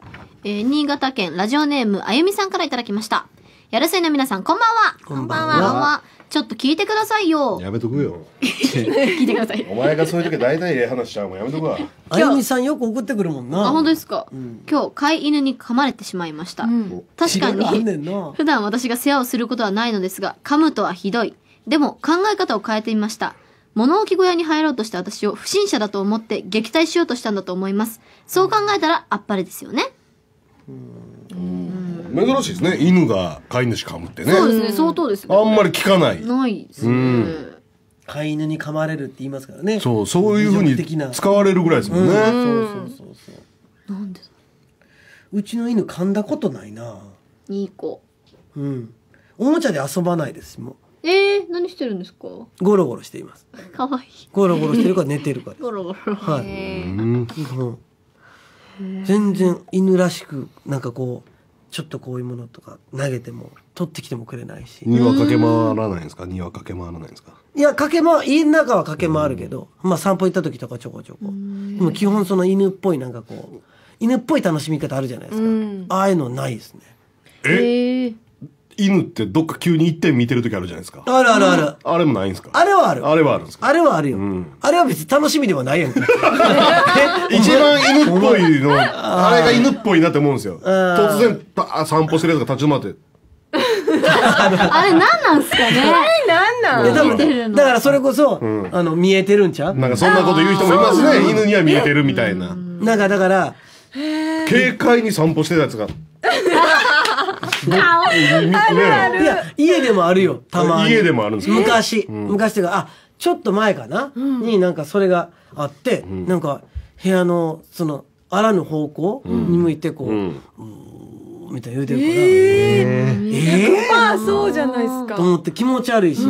えー新潟県ラジオネームあゆみさんからいただきました。やるせいの皆さん、こんばんは。こんばんこんばんは。ちょっと聞いてくださいよ。やめとくよ聞いてください。お前がそういう時大体ええ話しちゃうもんやめとくわあゆみさんよく送ってくるもんなあ、本当ですか、今日、飼い犬に噛まれてしまいました。確かいろいろあんねに、んな普段私が世話をすることはないのですが、噛むとはひどい。でも考え方を変えてみました。物置小屋に入ろうとした私を不審者だと思って撃退しようとしたんだと思います。そう考えたらあっぱれですよね。珍しいですね。犬が飼い主噛むってね。そうですね、相当ですね。あんまり聞かない。ないですね。飼い犬に噛まれるって言いますからね。そうそういうふうに使われるぐらいですもんね、そうそうそうそう。なんでだ。うちの犬噛んだことないな。いい子。うん。おもちゃで遊ばないですもえー、何してるんですか？うゴロゴロしています。かわいい。ゴロゴロしてるか寝てるかです。ゴロゴロ。はい。うん。全然犬らしくなんかこうちょっとこういうものとか投げても取ってきてもくれないし。庭駆け回らないんですか？庭駆け回らないんですか？いや駆け回家の中は駆け回るけど、まあ散歩行った時とかちょこちょこ。でも基本その犬っぽいなんかこう犬っぽい楽しみ方あるじゃないですか、ああいうのないですね。え？ー、犬ってどっか急に一点見てる時あるじゃないですか。あるあるある、あれもないんですか？あれはある。あれはあるんですか？あれはあるよ、ん。あれは別に楽しみではないやんか一番犬っぽいのあれが犬っぽいなって思うんですよ。突然た散歩してるやつが立ち止まって。あれ何なんすかね？なんなん？だからそれこそ、あの見えてるんちゃう？なんかそんなこと言う人もいますね。犬には見えてるみたいな。なんかだから軽快に散歩してたやつが ねいや家でもあるよたまに。家でもあるんですか？昔、昔っていうかあちょっと前かな、になんかそれがあって、なんか部屋のそのあらぬ方向に向いてこう、うん。うーみたいな言うてるから。ええまあそうじゃないですか。と思って気持ち悪いし、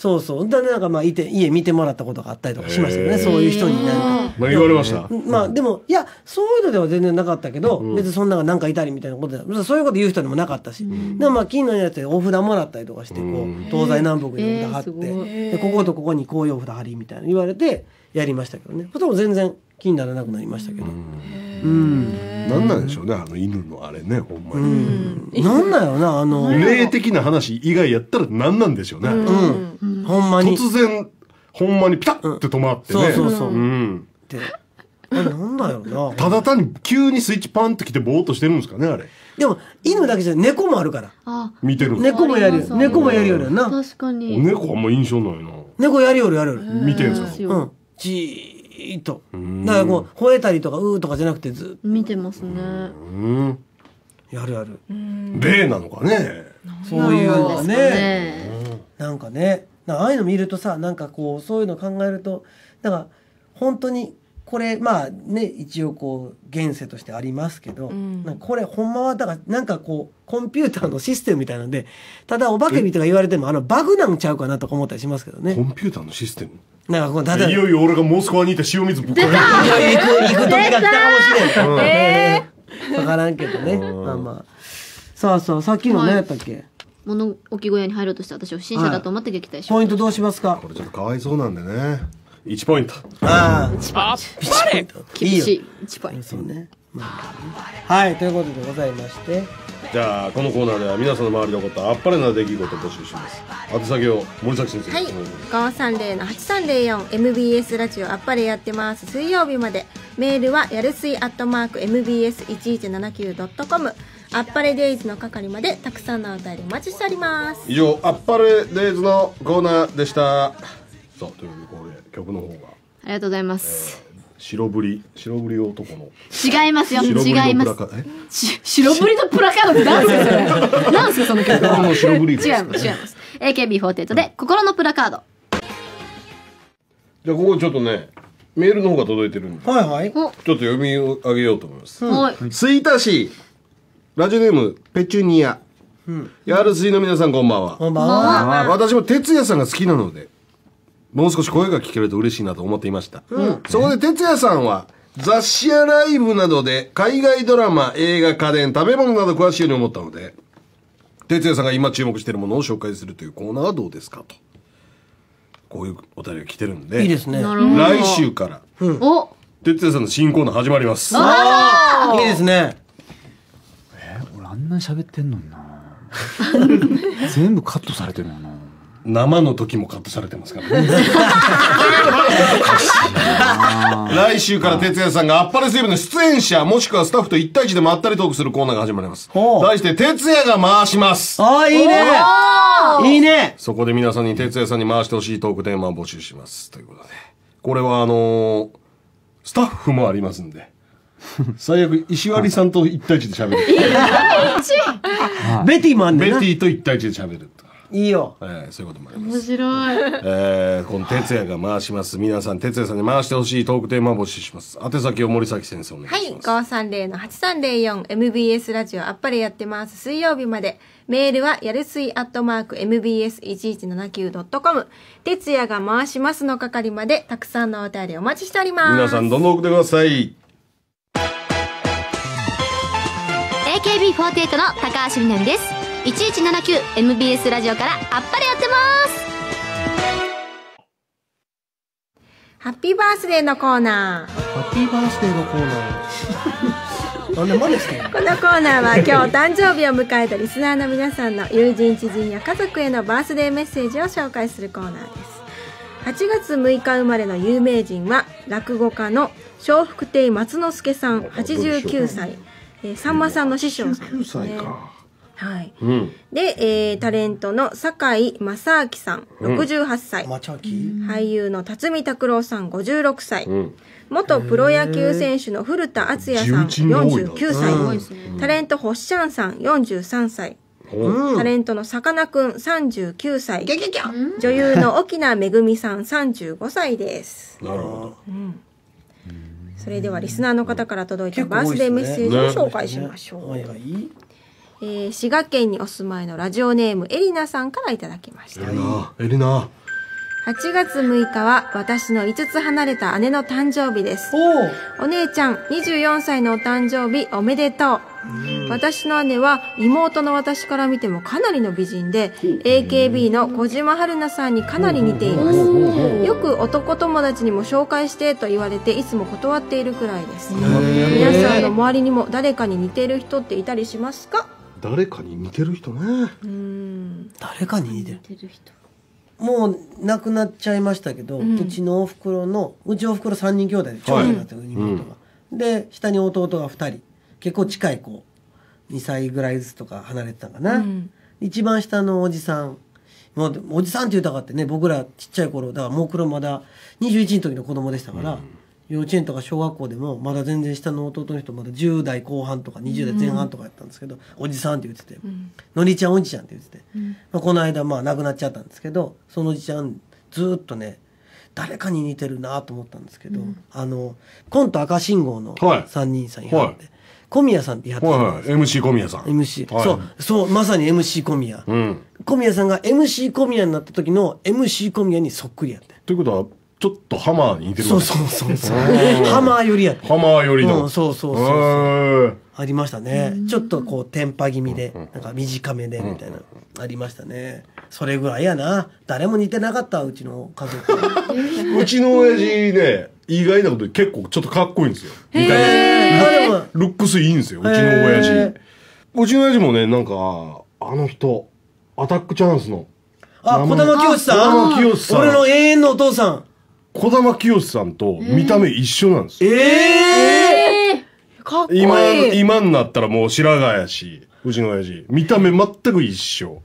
そうそう。でなんかまあいて家見てもらったことがあったりとかしましたよね。そういう人になんか。まあ言われました。まあでもいやそういうのでは全然なかったけど、別にそんなのなんかいたりみたいなことで。そういうこと言う人でもなかったし、でもまあ金のやつでお札もらったりとかしてこう、東西南北にお札貼って、でこことここにこういうお札貼りみたいな言われてやりましたけどね。それも全然気にならなくなりましたけど、なんなんでしょうねあの犬のあれねほんまに。なんだよなあの、霊的な話以外やったら何なんでしょうね。うん、ほんまに。っ突然ほんまにピタッて止まってね。そうそうそう。ん。て。あれなんだよな。ただ単に急にスイッチパンってきてボーっとしてるんですかねあれ。でも犬だけじゃ猫もあるから。あ。見てるんです猫もやるよ。猫もやるよるな。確かに。猫あんま印象ないな。猫やるよるやるよる見てるんですか？ですよ。うん、じーっと。だからこう、吠えたりとか、うーとかじゃなくて、ず見てますね。うん。やるやる。霊なのかね。そういうのがね。ねなんかね、なんかああいうの見るとさ、なんかこう、そういうの考えると、なんか、本当に、これ、まあね、一応こう、現世としてありますけど、なんかこれ、ほんまは、だから、なんかこう、コンピューターのシステムみたいなんで、ただ、お化け人が言われても、あの、バグなんちゃうかなとか思ったりしますけどね。コンピューターのシステム？なんかこう、ただ、いよいよ俺がモスクワにいて塩水ぶっかけるいや行く、行く時が来たかもしれん。ええ。わからんけどね。まあまあ。さあさあ、さっきの何やったっけ？物置小屋に入ろうとした私を不審者だと思って撃退しポイントどうしますか？これちょっとかわいそうなんでね1ポイントああ。いいよ厳し。い1ポイントそうね。まあはい、ということでございまして。じゃあこのコーナーでは皆さんの周りで起こったあっぱれな出来事を募集します。宛先を森崎先生。はい、530-8304 MBS ラジオあっぱれやってます。水曜日まで。メールはやるすいアットマーク MBS1179.com あっぱれデイズの係までたくさんのお便りお待ちしております。以上あっぱれデイズのコーナーでした。さあということでこれ曲の方が。ありがとうございます白ぶり白ぶり男の。違いますよ。違います。のプラカえ？し白ぶりのプラカードって何ですかそれ何ですかその曲。この白ぶりです違います違います。AKB48 で心のプラカード。じゃあここちょっとねメールの方が届いてるんで。ちょっはいはい。お。と読み上げようと思います、はい。吹田市ラジオネームペチュニア、やるすいの皆さんこんばんは。こんばんは。私も哲也さんが好きなのでもう少し声が聞けると嬉しいなと思っていました、そこで哲也さんは雑誌やライブなどで海外ドラマ映画家電食べ物など詳しいように思ったので哲也さんが今注目しているものを紹介するというコーナーはどうですかと。こういうお便りが来てるんでいいですね。なるほど来週から。お。哲也さんの新コーナー始まります。あ。あいいですね。俺あんなに喋ってんのにな。全部カットされてるよな生の時もカットされてますからね。来週から哲也さんがあっぱれセーブの出演者、もしくはスタッフと1対1でまったりトークするコーナーが始まります。題して、哲也が回します。ああ、いいね。いいね。そこで皆さんに哲也さんに回してほしいトークテーマを募集します。ということで。これはあのースタッフもありますんで。最悪、石割さんと1対1で喋る。ベティもあんね。んな。ベティと1対1で喋る。いいよ。えーそういうこともあります。面白い。えー、この哲也が回します。皆さん、哲也さんに回してほしいトークテーマを募集します。宛先を森崎先生お願いはい、します。530-8304 MBS ラジオあっぱれやってます。水曜日まで。メールはやるすいアットマーク MBS1179.com。哲也が回しますの係までたくさんのお便りお待ちしております。皆さん、どんどん送ってください。AKB48 の高橋みなみです。1179MBS ラジオからあっぱれやってます。ハッピーバースデーのコーナー。ハッピーバースデーのコーナー。なんで真似してんの？このコーナーは今日誕生日を迎えたリスナーの皆さんの友人知人や家族へのバースデーメッセージを紹介するコーナーです8月6日生まれの有名人は落語家の笑福亭松之助さん89歳えーさんまさんの師匠さんですねはい、うん。で、えータレントの酒井正明さん68歳、マチャキ俳優の辰巳拓郎さん56歳、うん。元プロ野球選手の古田敦也さん重鎮が多いな。49歳、タレントホッシャンさん43歳、タレントのさかなクン39歳。女優の沖縄めぐみさん35歳です。なるほど。それではリスナーの方から届いたバースデーメッセージを紹介しましょう、はいはい。えー滋賀県にお住まいのラジオネームエリナさんからいただきました。エリナ、エリナ。8月6日は私の5つ離れた姉の誕生日です。お姉ちゃん24歳のお誕生日おめでとう。私の姉は妹の私から見てもかなりの美人で AKB の小島春菜さんにかなり似ています。よく男友達にも紹介してと言われていつも断っているくらいです。皆さんの周りにも誰かに似ている人っていたりしますか？誰かに似てる人ね。誰かに似てる？出る人。もう亡くなっちゃいましたけど、うちのおふくろのうちおふくろ3人兄弟で長男だったよ、妹が、で下に弟が2人。結構近い子2歳ぐらいずつとか離れてたかな、一番下のおじさん。もうおじさんって言うたかってね僕らちっちゃい頃だからもうくろまだ21の時の子供でしたから、幼稚園とか小学校でもまだ全然下の弟の人まだ10代後半とか20代前半とかやったんですけど、おじさんって言ってて、のりちゃんおじちゃんって言ってて、まあ、この間まあ亡くなっちゃったんですけどそのおじちゃんずーっとね誰かに似てるなと思ったんですけど、あのコント赤信号のはい。3人さんやって、小宮さんってやってたはいはい。MC 小宮さん。MC、はい。そうそうまさに MC 小宮、うん。小宮さんが MC 小宮になった時の MC 小宮にそっくりやって。ということは、ちょっとハマーに似てるそうそうそうそう。ハマーよりやハマーよりの。うんそうそうそうそう。ありましたね。ちょっとこうテンパ気味でなんか短めでみたいな。ありましたね。それぐらいやな。誰も似てなかったうちの家族。うちの親父ね、意外なことで結構ちょっとかっこいいんですよ。見たルックスいいんですよ、うちの親父。うちの親父もね、なんか、あの人、アタックチャンスの、あ児玉清さん。児玉清さん。俺の永遠のお父さん児玉清さんと見た目一緒なんですよ。ええかっこい今、い今になったらもう白髪やし、うちの親父。見た目全く一緒。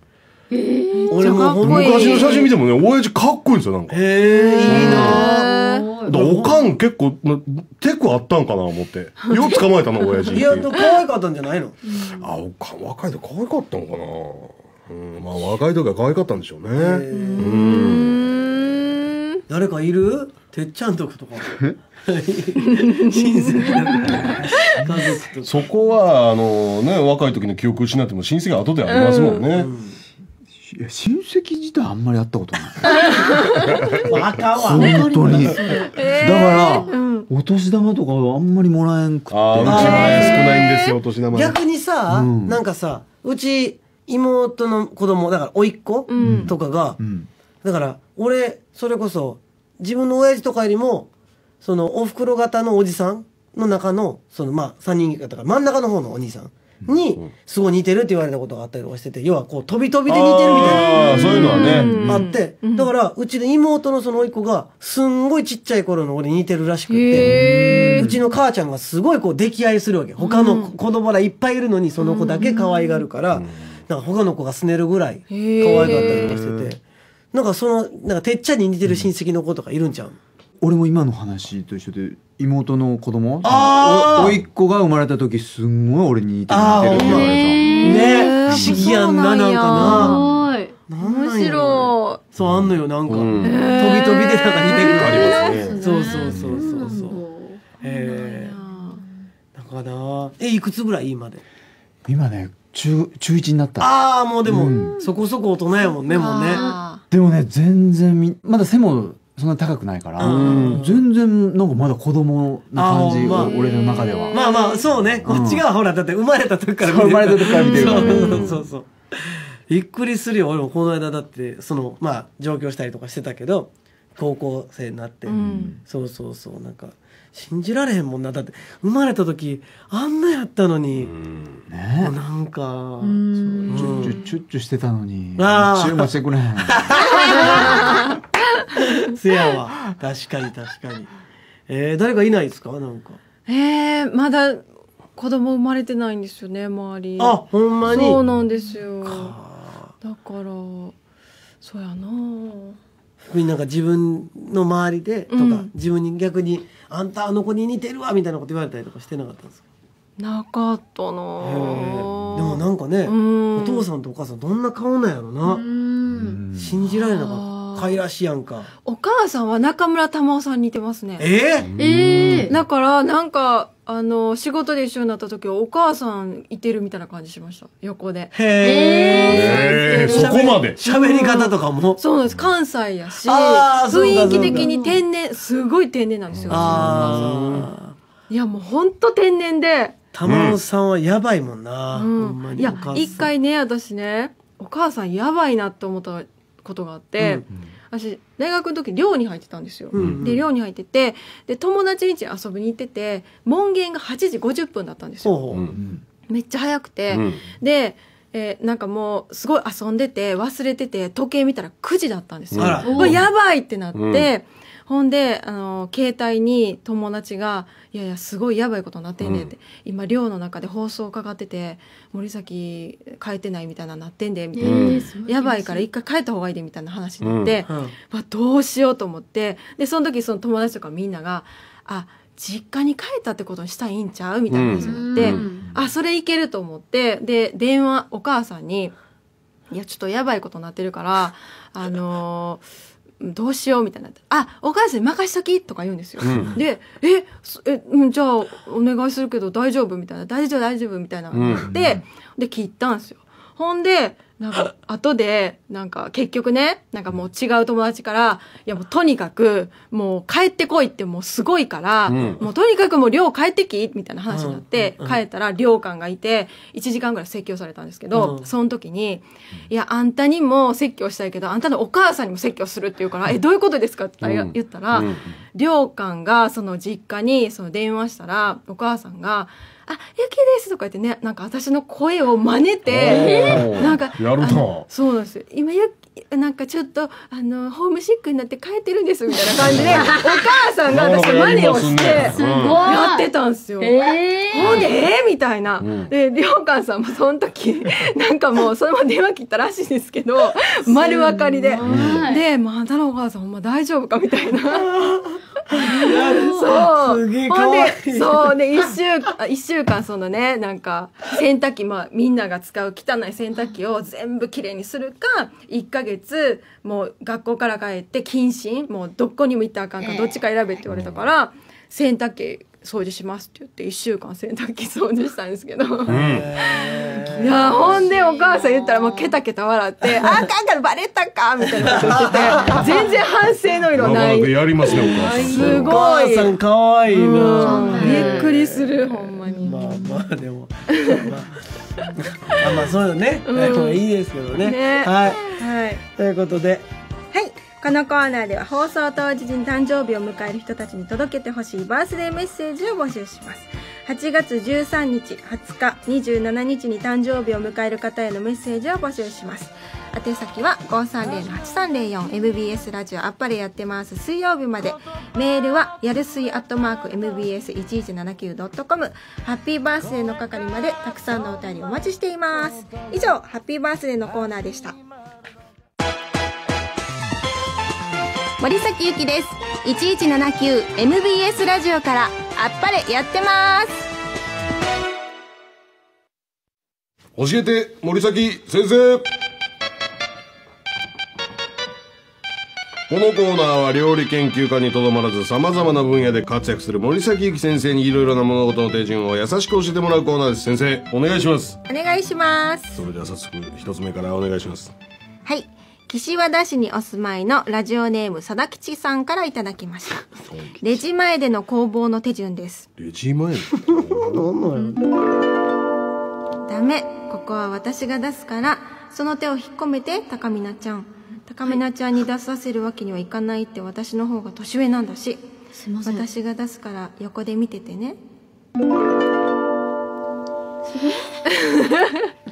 俺もほんまかっこいい昔の写真見てもね、親父かっこいいんですよ、なんか。へえいいなだからおかん結構、なテクあったんかな思って。よう捕まえたの、親父っていや。可愛かったんじゃないの？あ、おかん、若い時可愛かったのかなうん、まあ若い時は可愛かったんでしょうね。うん。誰かいる？てっちゃんとかとか。親戚家族とそこは、あのね、若い時の記憶失っても親戚は後でありますもんね。いや親戚自体あんまり会ったことない。バカは本当にだから、お年玉とかはあんまりもらえんくって。ああ、うちもね、少ないんですよ、お年玉。逆にさ、うん。なんかさうち妹の子供だから甥っ子ん。とかが、うん。だから俺それこそ自分の親父とかよりもそのお袋型のおじさんの中のそのまあ3人だから真ん中の方のお兄さんにすごい似てるって言われたことがあったりとかしてて要はこう飛び飛びで似てるみたいな。ああそういうのはね、あって、だから、うちの妹のその甥っ子が、すんごいちっちゃい頃の俺に似てるらしくって、うちの母ちゃんがすごいこう溺愛するわけ。他の子供らいっぱいいるのに、その子だけ可愛がるから、なんか他の子がすねるぐらい可愛かったりとかしてて、なんかその、なんかてっちゃんに似てる親戚の子とかいるんちゃう？俺も今の話と一緒で妹の子供？お甥っ子が生まれた時すんごい俺に似てるあー似てるって言われね。不思議やんな、なんかな。面白そう、あんのよ、なんか。うん。飛び飛びでなんか似てくありますね。そうそうそうそうそう。へえ。だから、え、いくつぐらい今で？今ね中中1になった。ああ、もうでも、そこそこ大人やもんね、もうね。あでもね全然みまだ背もそんな高くないからうん。全然なんかまだ子供な感じま。あ俺の中では。まあまあ、そうね。こっちがほら、だって生まれた時から見てそう生まれた時から見てるからね。そうそうそう。そう。びっくりするよ。俺もこの間だって、その、まあ、上京したりとかしてたけど、高校生になって。ん。そうそうそう。なんか、信じられへんもんな。だって、生まれた時、あんなやったのに、ね。なんか、チュッチュチュッチュしてたのにチューもしてくれへん。せやわ。確かに確かに。えー、誰かいないですか？なんか。えー、まだ子供生まれてないんですよね周り。あ、ほんまに？そうなんですよ。だからそうやな。逆になんか自分の周りでとか、うん。自分に逆に「あんたあの子に似てるわ」みたいなこと言われたりとかしてなかったんですか？なかったな。でもなんかね、うん。お父さんとお母さんどんな顔なんやろな、うん。信じられなかった。可愛らしいやんか。お母さんは中村玉緒さんに似てますね。えー、ええ。だからなんかあの仕事で一緒になった時はお母さんいてるみたいな感じしました。横で。へええー、そこまで。喋り方とかも、そうなんです。関西やし雰囲気的に天然すごい天然なんですよ。ああいやもうほんと天然で玉尾さんはやばいもんな、うほんまん、いや一回ね私ねお母さんやばいなって思ったことがあって、私大学の時寮に入ってたんですよ、うん。で寮に入っててで友達ん家に遊びに行ってて門限が8時50分だったんですよ。ほうほう、うん。めっちゃ早くて、うん。で、えーなんかもうすごい遊んでて忘れてて時計見たら9時だったんですよ、うわやばいってなって、うんほんであの携帯に友達が「いやいやすごいやばいことになってんねん」って、今寮の中で放送かかってて森崎帰ってないみたいなのなってんでみたいな、うん。やばいから一回帰った方がいいでみたいな話になって、うん。わどうしようと思って。でその時その友達とかみんなが「あ実家に帰ったってことにしたらいいんちゃう?」みたいな話になって、うん。あそれいけると思ってで電話お母さんに「いやちょっとやばいことになってるからあのーどうしよう」みたいになって「あお母さんに任しとき」とか言うんですよ。うんで「えそえうんじゃあお願いするけど大丈夫?」みたいな「大丈夫大丈夫」みたいなのがあって、で切ったんですよ。ほんでなんか後でなんか結局ねなんかもう違う友達から「いやもうとにかくもう帰ってこいってもうすごいから、うん。もうとにかくもう寮帰ってき」みたいな話になって、うんうん帰ったら寮官がいて1時間ぐらい説教されたんですけど、うん。その時に「いやあんたにも説教したいけどあんたのお母さんにも説教する」って言うから「えどういうことですか?」って言ったらうん言ったら、うん寮官がその実家にその電話したらお母さんが「あゆきです」とか言ってねなんか私の声を真似てなんかやるなそうなんですよ。今ゆきなんかちょっとあのホームシックになって帰ってるんですみたいな感じで お母さんが私の真似をしてやってたんですよ。えほんでえーみたいな。んで、りょうかんさんもその時、なんかもうそのまま電話切ったらしいんですけど、丸分かりで。で、まあ、あんたのお母さんほんま大丈夫かみたいな。そう。すげえ、そうね、一週間、一週間そのね、なんか、洗濯機、まあ、みんなが使う汚い洗濯機を全部きれいにするか、一ヶ月、もう学校から帰って謹慎、もうどこにも行ったらあかんか、どっちか選べって言われたから、洗濯機掃除しますって言って、一週間洗濯機掃除したんですけど。いやほんでお母さん言ったらもうケタケタ笑って「ああかんからバレたか」みたいな。こと言ってて全然反省の色なないかなかやりますねお母さん。すごい。お母さん可愛いな、うん。びっくりするほんまに。まあまあでも。まああまあそういうのね、うんいいですけどねねはいはいということではい。このコーナーでは放送当日に誕生日を迎える人たちに届けてほしいバースデーメッセージを募集します。8月13日、20日、27日に誕生日を迎える方へのメッセージを募集します。宛先は 530-8304MBS ラジオあっぱれやってます水曜日まで。メールはやるすいアットマーク MBS1179.com ハッピーバースデーの係までたくさんのお便りお待ちしています。以上、ハッピーバースデーのコーナーでした。森崎ゆきです。1179MBS ラジオからあっぱれやってます。教えて森崎先生このコーナーは料理研究家にとどまらず様々な分野で活躍する森崎ゆき先生にいろいろな物事の手順を優しく教えてもらうコーナーです先生お願いしますお願いします。それでは早速一つ目からお願いしますはい。岸和田市にお住まいのラジオネームさだきちさんからいただきました。レジ前での攻防の手順です。レジ前？のダメ。ここは私が出すから、その手を引っ込めて、高見菜ちゃん。高見菜ちゃんに出させるわけにはいかないって私の方が年上なんだし。すいません。私が出すから横で見ててね。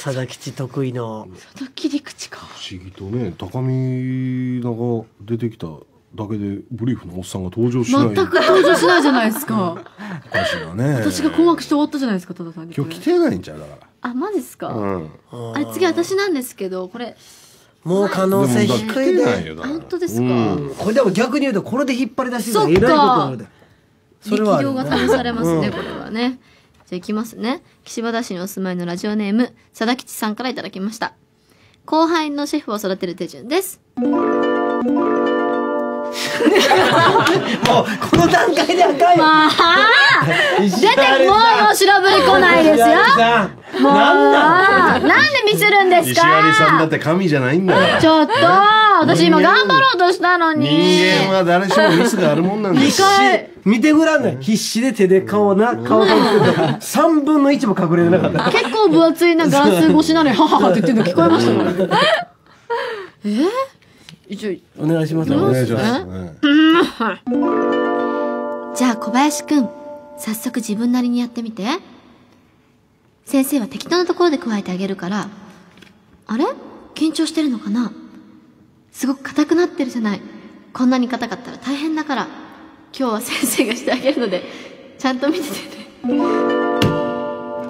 佐々吉得意の。切り口か。不思議とね高見菜が出てきただけでブリーフのおっさんが登場しない。全く登場しないじゃないですか。おかしいなね。私が困惑して終わったじゃないですか、多田さん。今日来てないんちゃうだかあ、マジっすか、らうん。あれ次私なんですけど、これ、もう可能性低い来てないでよだから。本当ですか、うん。これでも逆に言うとこれで引っ張り出してたらえらいことになる。でそれはある。力量が試されますね、これはね。じゃあいきますね。岸和田市にお住まいのラジオネーム、佐田吉さんから頂きました。後輩のシェフを育てる手順です。もうこの段階で赤いまあ出てもうもう白ぶり来ないですよ。もうなんでミスるんです石原さんだっかて神じゃないんだからちょっと私今頑張ろうとしたのに。人間は誰しもミスがあるもんなんで必す死見てごらんね。必死で手で顔な顔が3分の1も隠れてなかった。結構分厚いなガラス越しなのに、はははって言ってるの聞こえましたもん。え 一応、お願いします。お願いします、うん。じゃあ小林くん早速自分なりにやってみて。先生は適当なところで加えてあげるから。あれ？緊張してるのかな？すごく硬くなってるじゃない。こんなに硬かったら大変だから。今日は先生がしてあげるのでちゃんと見ててね。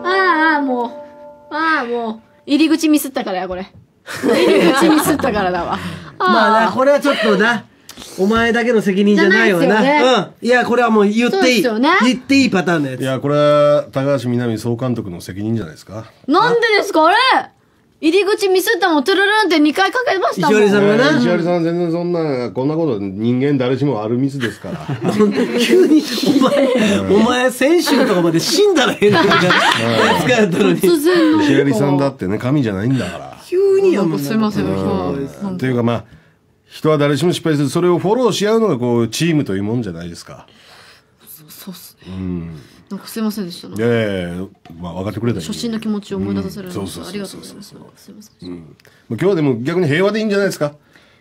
ああもう。ああもう。入り口ミスったからやこれ。入り口ミスったからだわまあなこれはちょっとな お前だけの責任じゃないわな。じゃないですようん。いやこれはもう言っていい、ね。言っていいパターンのやつ。いやこれは高橋みなみ総監督の責任じゃないですか。なんでですかあれ？入り口ミスったもんトゥルルンって2回かけましたもん。石原さんがな。石原さんは全然そんなこんなこと人間誰しもあるミスですから。急に。お前お前先週とかまで死んだら変なやつがやった。の。に石原さんだってね神じゃないんだから。急にやもん。すいません。というかまあ人は誰しも失敗する。それをフォローし合うのがこうチームというもんじゃないですか。そうっすね。なんかすいませんでした。いやいやいやまあ分かってくれた初心の気持ちを思い出させられました。うんそうそうそうそうありがとうございます。すいません。もう今日はでも逆に平和でいいんじゃないですか？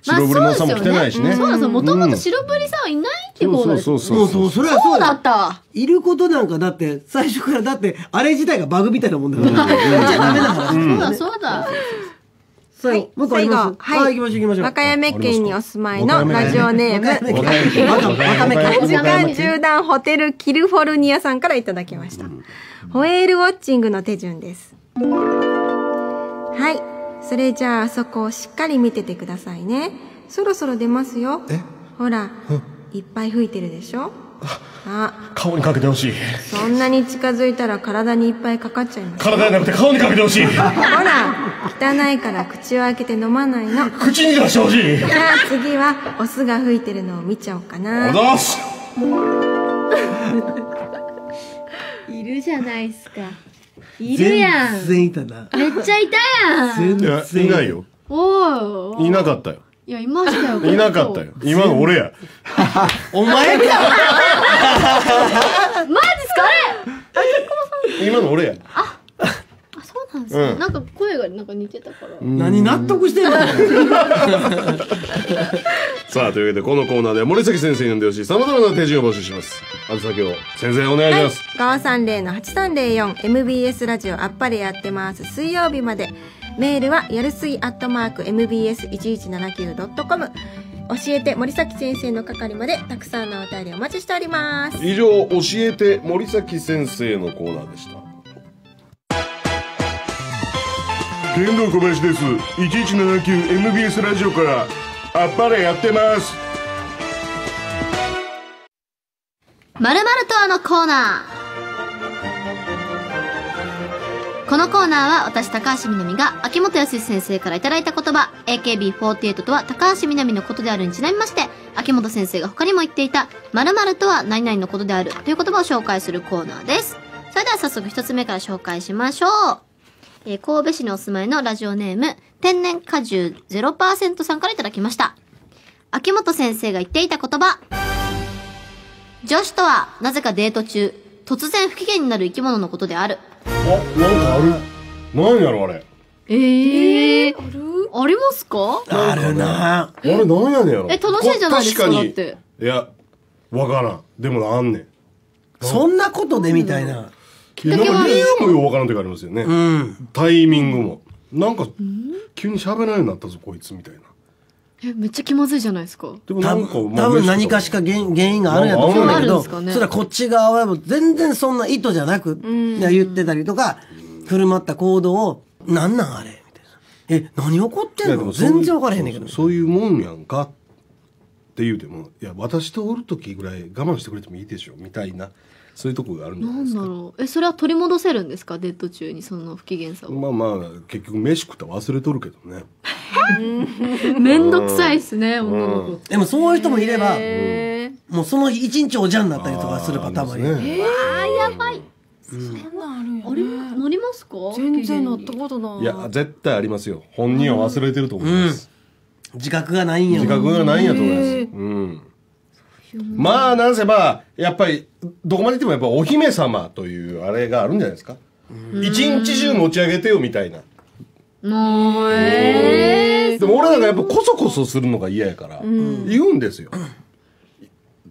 白ブリのおっさんも来てないしねそうなんですよ。もともと白ブリさんはいないってそうそう方です。そうそうもうそうそれはそうだそうだったわ。いることなんかだって最初からだってあれ自体がバグみたいなもんだからじゃ ダメだからそうだそうだ。最後もう一個あります？最後。はい。行きましょう行きましょう。和歌山県にお住まいのラジオネーム、和歌山県。和歌和歌山県。時間縦断ホテルキルフォルニアさんからいただきました。ホエールウォッチングの手順です。はい。それじゃああそこをしっかり見ててくださいね。そろそろ出ますよ。ほら、いっぱい吹いてるでしょ？あ、顔にかけてほしいそんなに近づいたら体にいっぱいかかっちゃいます。体じゃなくて顔にかけてほしいほら、汚いから口を開けて飲まないの。口に出してほしいじゃあ次はオスが吹いてるのを見ちゃおうかな。おどすいるじゃないですか。いるやん。全然いたなめっちゃいたやん。全然いないよおーいなかったよいや、いましたよ。いなかったよ。今の俺や。お前か マジっすか？あれ今の俺や。あ、そうそうなんですか、うん。なんか声がなんか似てたから。何納得してんの？さあというわけでこのコーナーでは森崎先生に呼んでほしい。さまざまな手順を募集します。あず先を先生お願いします、530-8304 MBS ラジオあっぱれやってます。水曜日までメールはやるすいアットマーク MBS1179.com 教えて森崎先生の係までたくさんのお便りお待ちしております。以上教えて森崎先生のコーナーでした。天童小林です。1179MBS ラジオからあっぱれやってます。まるまるとはのコーナー。このコーナーは私高橋みなみが秋元康先生からいただいた言葉 AKB48 とは高橋みなみのことであるにちなみまして秋元先生が他にも言っていた〇〇とは何々のことであるという言葉を紹介するコーナーです。それでは早速一つ目から紹介しましょう。えー神戸市にお住まいのラジオネーム天然果汁0%さんからいただきました。秋元先生が言っていた言葉女子とはなぜかデート中突然不機嫌になる生き物のことである。あなんかある。何やろあれ。ええー、ある？ありますか？あるな。あれ何やねんやろ。え楽しいじゃないですかだって。いやわからん。でもあんねん。そんなことでみたいな。なんか理由もようわからん時ありますよね、うん。タイミングも。なんか急に喋らないようになったぞこいつみたいなえめっちゃ気まずいじゃないですか。でも多なんか分多分何かしか原原因があるんやと思うんだけど、なんかあるんですかね。それはこっち側はもう全然そんな意図じゃなく、言ってたりとか、振る舞った行動を、なんなんあれ？みたいな。え、何起こってんの？全然分からへんねんけど。そうそういうもんやんかって言うてもいや私とおる時ぐらい我慢してくれてもいいでしょみたいなそういうとこがあるんじゃなないんですか。だろう。えそれは取り戻せるんですか？デート中にその不機嫌さを。まあまあ結局飯食ったら忘れとるけどねめんどくさいっすね女の子でもそういう人もいれば、もうその日一日おじゃんになったりとかするパターンもあるよありますねあれ乗りますか全然乗ったことないいや絶対ありますよ本人は忘れてると思います、自覚がないんや自覚がないんやと思いますうんまあなんせまあやっぱりどこまで行ってもやっぱお姫様というあれがあるんじゃないですか。一日中持ち上げてよみたいな。もうえでも俺なんかやっぱこそこそするのが嫌やから、言うんですよ。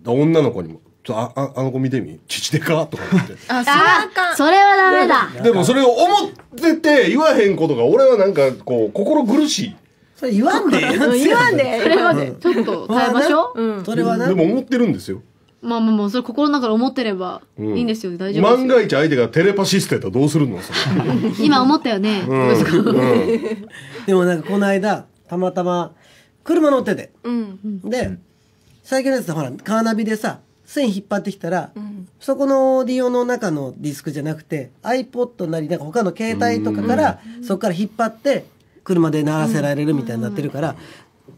女の子にも、あああの子見てみ？父でか？とか言って。あそそれはダメだ。でもそれを思ってて言わへんことが俺はなんかこう心苦しい。それ言わんで 言わんでそれまでちょっと耐えましょう、うん。それはな。でも思ってるんですよ。まあまあまあそれ心の中で思ってればいうん。いんですよ、大丈夫です万よが一相手がテレパシストやったらどうするの？今思ったよね、でもなんかこの間たまたま車乗ってて。うん。で最近のやつほらカーナビでさ線引っ張ってきたら、そこのオーディオの中のディスクじゃなくて iPod なりなんか他の携帯とかからそこから引っ張って車で鳴らせられるみたいになってるから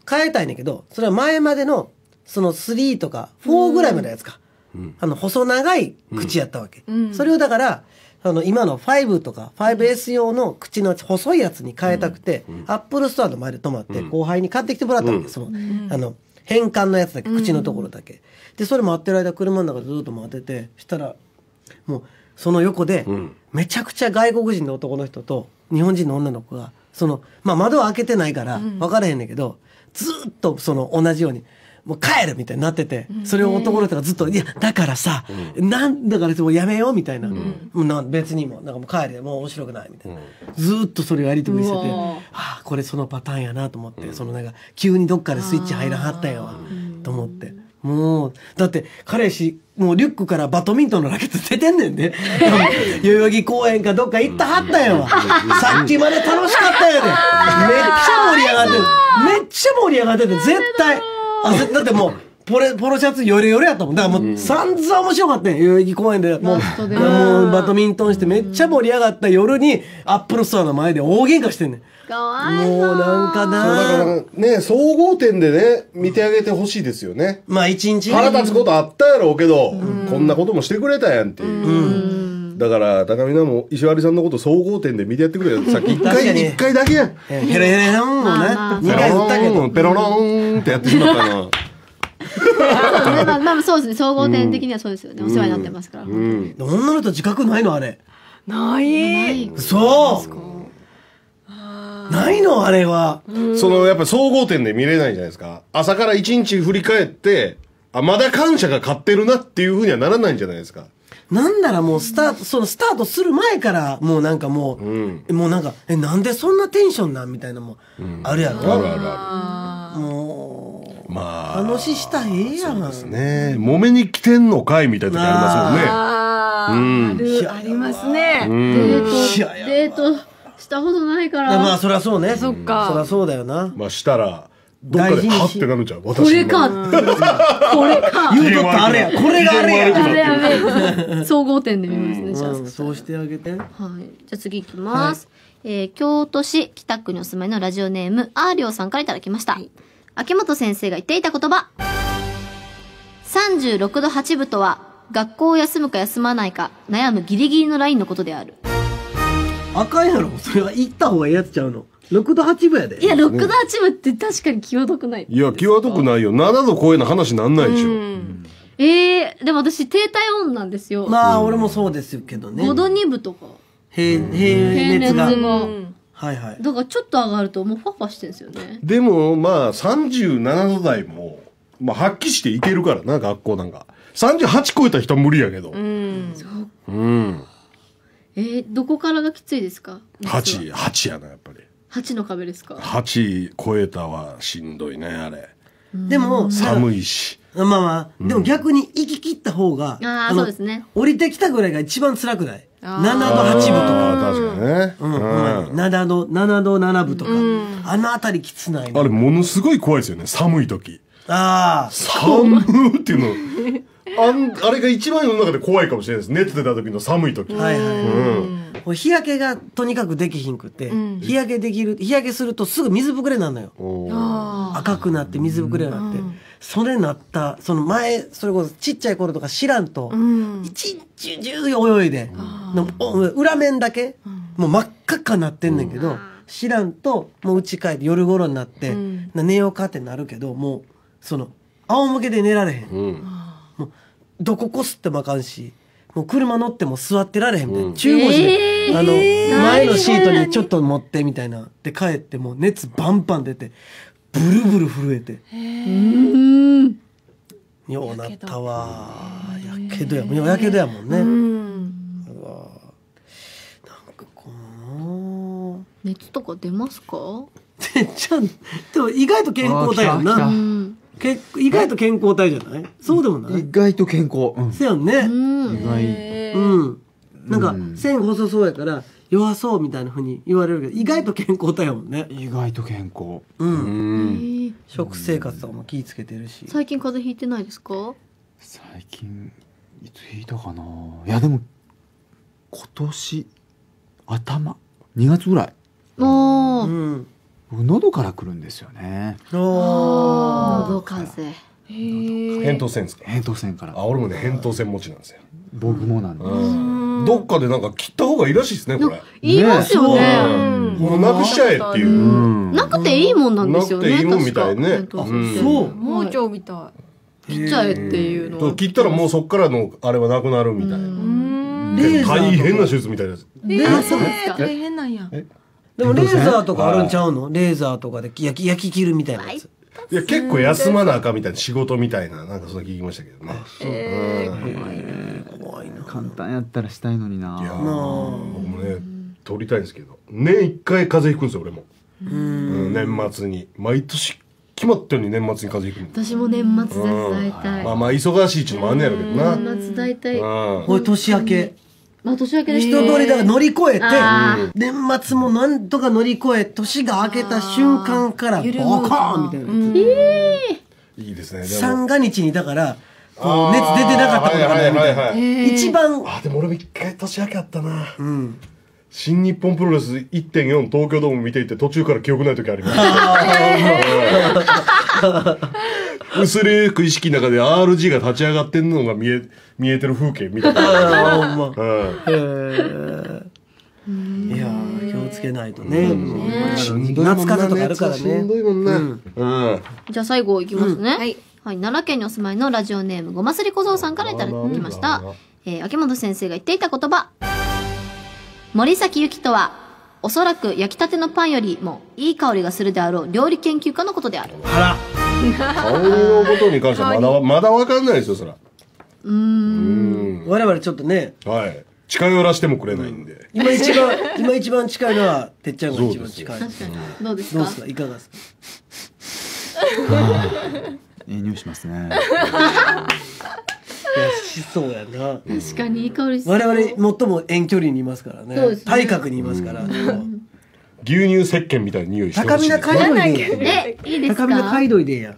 変えたいねんけどそれは前までのその3とか4ぐらいまでのやつか、あの細長い口やったわけ、それをだからあの今の5とか 5S 用の口の細いやつに変えたくて、アップルストアの前で止まって後輩に買ってきてもらったわけ、その、あの変換のやつだけ口のところだけ、でそれ待ってる間車の中でずっと待っててしたらもうその横で、ん。めちゃくちゃ外国人の男の人と日本人の女の子がその、まあ、窓は開けてないから分からへんねんけど、ずっとその同じように。もう帰るみたいになってて、それを男の人がずっと、いや、だからさ、なんだからもうやめようみたいな。もうな別にもう、なんかもう帰れ、もう面白くないみたいな。ずーっとそれをやりとりしてて、うわああ、これそのパターンやなと思って、そのなんか、急にどっかでスイッチ入らはったんやわ、と思って。もう、だって、彼氏、もうリュックからバドミントンのラケット出てんねんで。代々木公園かどっか行ったはったんやわ。さっきまで楽しかったんやで。めっちゃ盛り上がってる。めっちゃ盛り上がってて、絶対。あ、ぜだってもう、ポレ、ポロシャツヨレヨレやったもん。だからもう、散々面白かったんや。代々木公園で。もう、もうバドミントンしてめっちゃ盛り上がった夜に、アップルストアの前で大喧嘩してんねん。かわいもうなんかそうだからなね総合点でね見てあげてほしいですよね。まあ一日。腹立つことあったやろうけど、こんなこともしてくれたやんっていう。だからたかみなも西川さんのこと総合点で見てやってくれよ。さっき一回一回だけやん。えヘレヘレのもまあまあ、ね二回振ったけど。ペロローンってやってしまったな。まあまあそうですね総合点的にはそうですよね、お世話になってますから、うん。女の人自覚ないのあれ。ないそうないのあれは。そのやっぱ総合点で見れないじゃないですか。朝から一日振り返って、あ、まだ感謝が勝ってるなっていうふうにはならないんじゃないですか。なんならもうスタート、そのスタートする前から、もうなんかもう、もうなんか、え、なんでそんなテンションなん？みたいなのもあるやろ。あるあるあ。まあ。う、話したらええやん。ね揉めに来てんのかいみたいな時ありますもんね。あー、ある、ありますね。デート、デートしたことないから。まあ、そりゃそうね。そっかそりゃそうだよな。まあしたら、どっかでハってなるんちゃう私これか今これか言うとったあれや。これがあれや。あれやべえ総合点で見ますね、じゃあ。うん、そうしてあげて。はい。じゃあ次行きます。えー京都市北区にお住まいのラジオネーム、アーリョウさんからいただきました。秋元先生が言っていた言葉。36度8分とは、学校を休むか休まないか悩むギリギリのラインのことである。あかんやろ。それは行った方がええやつちゃうの。6度8分やで。いや、6度8分って確かに際どくない。いや、際どくないよ。7度超えな話なんないでしょ。ええでも私低体温なんですよ。まあ、俺もそうですけどね。5度2分とか。平、平平熱熱が。が。はいはい。だからちょっと上がるともうファファしてんですよね。でも、まあ、37度台も、まあ、発揮していけるからな、学校なんか。38超えた人は無理やけど。うん。えー、どこからがきついですか？8、8やな、やっぱり。8の壁ですか？8超えたはしんどいね、あれ。でも、寒いし。まあまあ、でも逆に行き切った方が、あーのそうですね降りてきたぐらいが一番辛くない？?7 度あ8分とか。あ、確かにね。うん、ほんまに7度、7度7分とか。あのあたりきつないのあれ、ものすごい怖いですよね、寒い時。ああ。寒ーっていうの。あん、あれが一番世の中で怖いかもしれないです。熱出た時の寒い時。はいはい。うん。日焼けがとにかくできひんくって、日焼けできる、日焼けするとすぐ水ぶくれになるのよ。赤くなって水ぶくれになって。それなった、その前、それこそちっちゃい頃とか知らんと、一日中泳いで、のお裏面だけ、もう真っ赤っかなってんねんけど、知らんと、もう家帰って夜頃になって、な寝ようかってなるけど、もう、その、仰向けで寝られへん。うん。もうどここすってもあかんしもう車乗っても座ってられへんみたいな、中腰で、あの前のシートにちょっと持ってみたいなで帰ってもう熱バンバン出てブルブル震えて。ようなったわ。やけどや。もんや。けどやもんね、うわ。なんかこの。熱とか出ますか？てっちゃんでも意外と健康体やんな。け意外と健康体じゃない？そうでもない？意外と健康。うん。せやんね、うん。意外。うん。なんかうん、線細そうやから、弱そうみたいな風に言われるけど、意外と健康体やもんね。意外と健康。うん。うん。食生活とかも気ぃつけてるし。最近風邪ひいてないですか？最近、いつ引いたかな？いや、でも、今年、頭、2月ぐらい。おー。うん。僕喉から来るんですよね。お喉風邪。扁桃腺ですか？扁桃腺からあ、。俺もね、扁桃腺持ちなんですよ。僕もなんで。うん。どっかでなんか切った方がいいらしいですね、これ。言いますよね。もうなくしちゃえっていうう。ん。なくていいもんなんですよね。なくていいもんみたいねそう。盲腸みた切っちゃえっていうの切ったらもうそっからのあれはなくなるみたいな。レーザー大変な手術みたいなやつ。い。あそうですかえー大変なんや。でもレーザーとかあるんちゃうの？レーザーとかで焼き、焼き切るみたいなやつ。いや、結構休まなあかんみたいな仕事みたいな、なんかそんな聞きましたけどね。怖いな。簡単やったらしたいのにないやー僕もね、取りたいんですけど。年一回風邪ひくんですよ、俺も。うん年末に。毎年決まったように年末に風邪ひくん私も年末です、大体。まあまあ、忙しいっちゅうのもあんねやろうけどな。うん。年末大体。これ年明け。まあ年明けで人通りだから乗り越えてあ、年末もなんとか乗り越え、年が明けた瞬間から、ボカーンみたいな。いいですね。でも三が日にだから、こう熱出てなかったことがないみたいな。はいはいはいはい一番、あ、でも俺も一回年明けあったな。新日本プロレス1.4東京ドーム見ていて途中から記憶ない時ありました。薄れく意識の中で RG が立ち上がってんのが見え、見えてる風景見たことある。あほんま。うんいやー気をつけないとね。しんどいもんな夏風邪とかあるから熱はしんどね。いもんね。うん。じゃあ最後いきますね。はい。はい、奈良県にお住まいのラジオネームごますり小僧さんからいただきました。えー、秋元先生が言っていた言葉。森崎ゆきとは、おそらく焼きたてのパンよりもいい香りがするであろう料理研究家のことであるあ香りのことに関してはまだまだわかんないですよそら。うーん。ら我々ちょっとね。はい。近寄らしてもくれないんで、今一番 今一番近いのはてっちゃんが一番近い。確かに。どうですか？どうですか？いかがですか？ええ匂いしますね。いやしそうやな。確かにいい香り我々最も遠距離にいますからね。そうですね。体格にいますから牛乳石鹸みたいな匂いして高みなほしい。です街道で。いいやえいいです高みなか街道でいいや。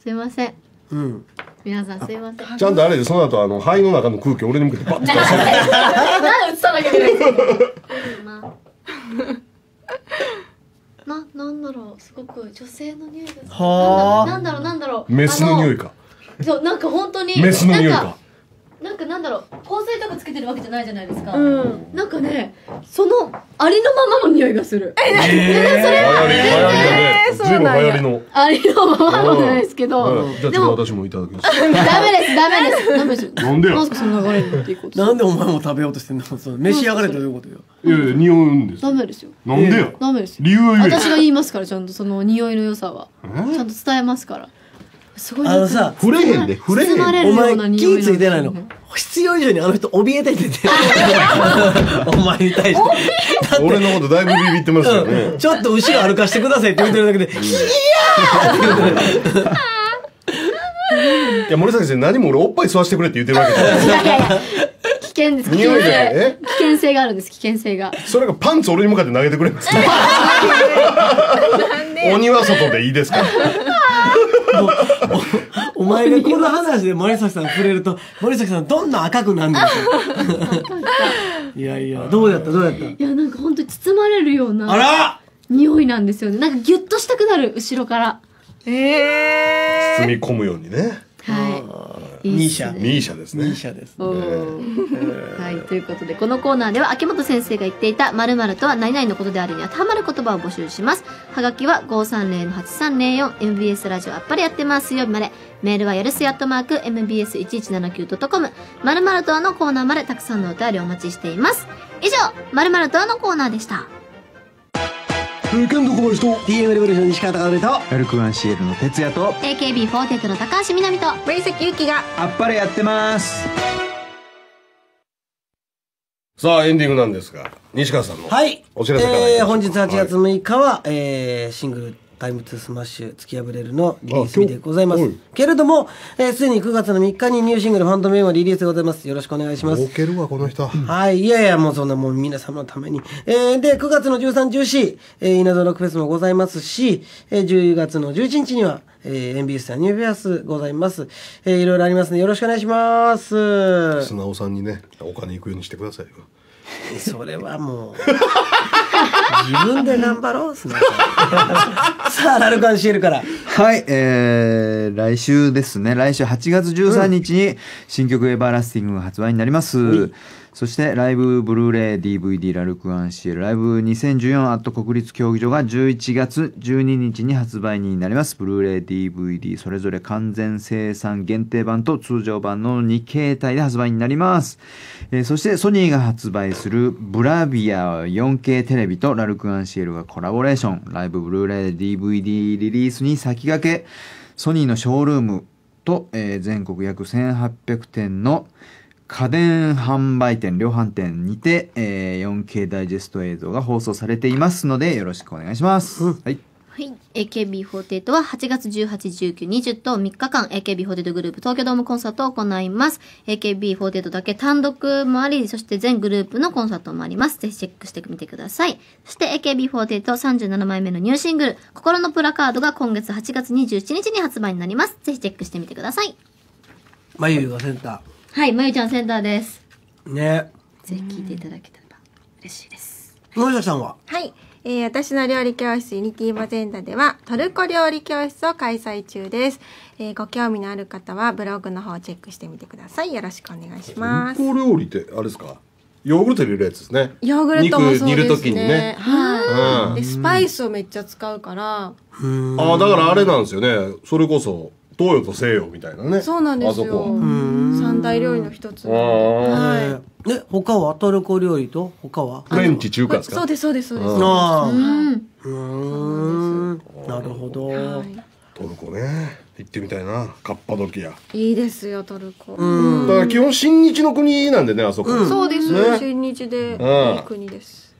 すいません。うん。皆さんすいません。ちゃんとあれでその後あの肺の中の空気を俺に向けてバッて出さ ないなんで映さなきゃいけないんですかな、なんだろう。すごく女性の匂いがする。はあ。なんだろうなんだろう。メスの匂いか。かそうなんか本当にメスの匂いなんかなんかなんだろう香水とかつけてるわけじゃないじゃないですか、うん。なんかねそのありのままの匂いがする。流行り流行りだねえーそうなんや。流行りの。ありのままのじゃないですけど、はいじゃでも私もいただきます。ダメですダメです。ダメです。なんでよなんすかその流れに持っていこうとなんでお前も食べようとしてんの？その召し上がれということよ。いやいや匂うんですダメですよ。なんでよダメですよ。理由を言え私が言いますからちゃんとその匂いの良さは。え？ちゃんと伝えますからすごいあのさ触れへんで触れへん。包まれるお前ような匂い気ついてないの？必要以上にあの人怯えててて。お前に対して。俺のことだいぶビビってますよね。ちょっと後ろ歩かしてくださいって言ってるだけで「いいや森崎先生何も俺おっぱい吸わせてくれって言ってるわけじゃない。いやいやいや危険です。危険匂いじゃない性え危険性があるんです危険性が。それがパンツ俺に向かって投げてくれます鬼は外でいいですか？ら お前がこの話で森崎さん触れると森崎さんどんな赤くなんねんていやいやどうやった？どうやっいやなんか本当に包まれるようなら！匂いなんですよね。なんかギュッとしたくなる後ろから。え包み込むようにね。はいいいっすニーシャミーシャですねニーシャですおー はい、ということで、このコーナーでは、秋元先生が言っていた、〇〇とは何々のことであるに当てはまる言葉を募集します。はがきは530-8304、MBS ラジオあっぱれやってますよまで。メールはやるせやっとマーク、MBS1179.com、〇〇とはのコーナーまでたくさんのお便りお待ちしています。以上、〇〇とはのコーナーでした。ケンドーコバヤシと。TM レボリューション西川貴教とラルクアンシエルの tetsuya と。AKB48 の高橋みなみと、森崎友紀があっぱれやってます。さあエンディングなんですが。西川さんの。はい。お知らせからえー本日8月6日は、えーシングル「 Time to SMASH 突き破れる」のリリース日でございますけれどもすで、えー既に9月の3日にニューシングル「 Phantom Pain」はリリースでございますよろしくお願いします儲けるわこの人はい。いやいや、もうそんなもう皆様のために。えー、で、9月の13、14、えー、イナズマロックフェスもございますし、えー、10月の11日には、えー、NBS やニューフェアスございます。えー、いろいろありますので、よろしくお願いします。素直さんにねお金行くようにしてくださいよそれはもう、自分で頑張ろう、すなさあ、ラルクアンシエルから。はい、えー、来週ですね。来週8月13日に新曲 EVERLASTING が発売になります。そしてライブブルーレイ DVD ラルクアンシエルライブ2014アット国立競技場が11月12日に発売になります。ブルーレイ DVD それぞれ完全生産限定版と通常版の2形態で発売になります。えーそしてソニーが発売するブラビア 4K テレビとラルクアンシエルがコラボレーションライブブルーレイ DVD リリースに先駆けソニーのショールームと、えー全国約1800店の家電販売店量販店にて、えー 4K ダイジェスト映像が放送されていますのでよろしくお願いします、はいはい。AKB48 は8月18、19、20と3日間 AKB48 グループ東京ドームコンサートを行います。AKB48 だけ単独もあり、そして全グループのコンサートもあります。ぜひチェックしてみてください。そして AKB4837 枚目のニューシングル、心のプラカードが今月8月27日に発売になります。ぜひチェックしてみてください。まゆゆがセンタはい、まゆちゃんセンターです。ー。ね。ぜひ聞いていただけたら嬉しいです。森崎さんは？はい、えー私の料理教室ユニティバゼンダではトルコ料理教室を開催中です、えーご興味のある方はブログの方をチェックしてみてください。よろしくお願いします。トルコ料理ってあれですか？ヨーグルト入れるやつですね。ヨーグルトもそうですね。肉煮る時にね。はい、うん。でスパイスをめっちゃ使うから。ああだからあれなんですよね。それこそ東洋と西洋みたいなね。そうなんですあそこよ三大料理の一つ。はい。え他はトルコ料理と？他は？フレンチ中華ですか？そうですそうです。そうですああなるほど、トルコね。行ってみたいな。カッパドキア。いいですよトルコ、だから基本親日の国なんでねあそこ、そうです、ね。親日でうん。いい国です。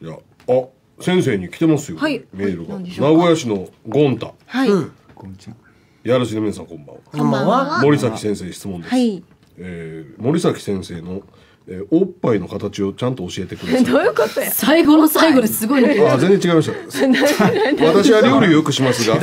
いやあ先生に来てますよ、はい。メールが。名古屋市のゴンタ。はい、こん。にちはやらしの皆さんこんばんは。こんばんは。森崎先生質問です、はい。えー森崎先生の、えーおっぱいの形をちゃんと教えてください。どういうことや？最後の最後ですごいね。あ全然違いました。私は料理をよくしますが。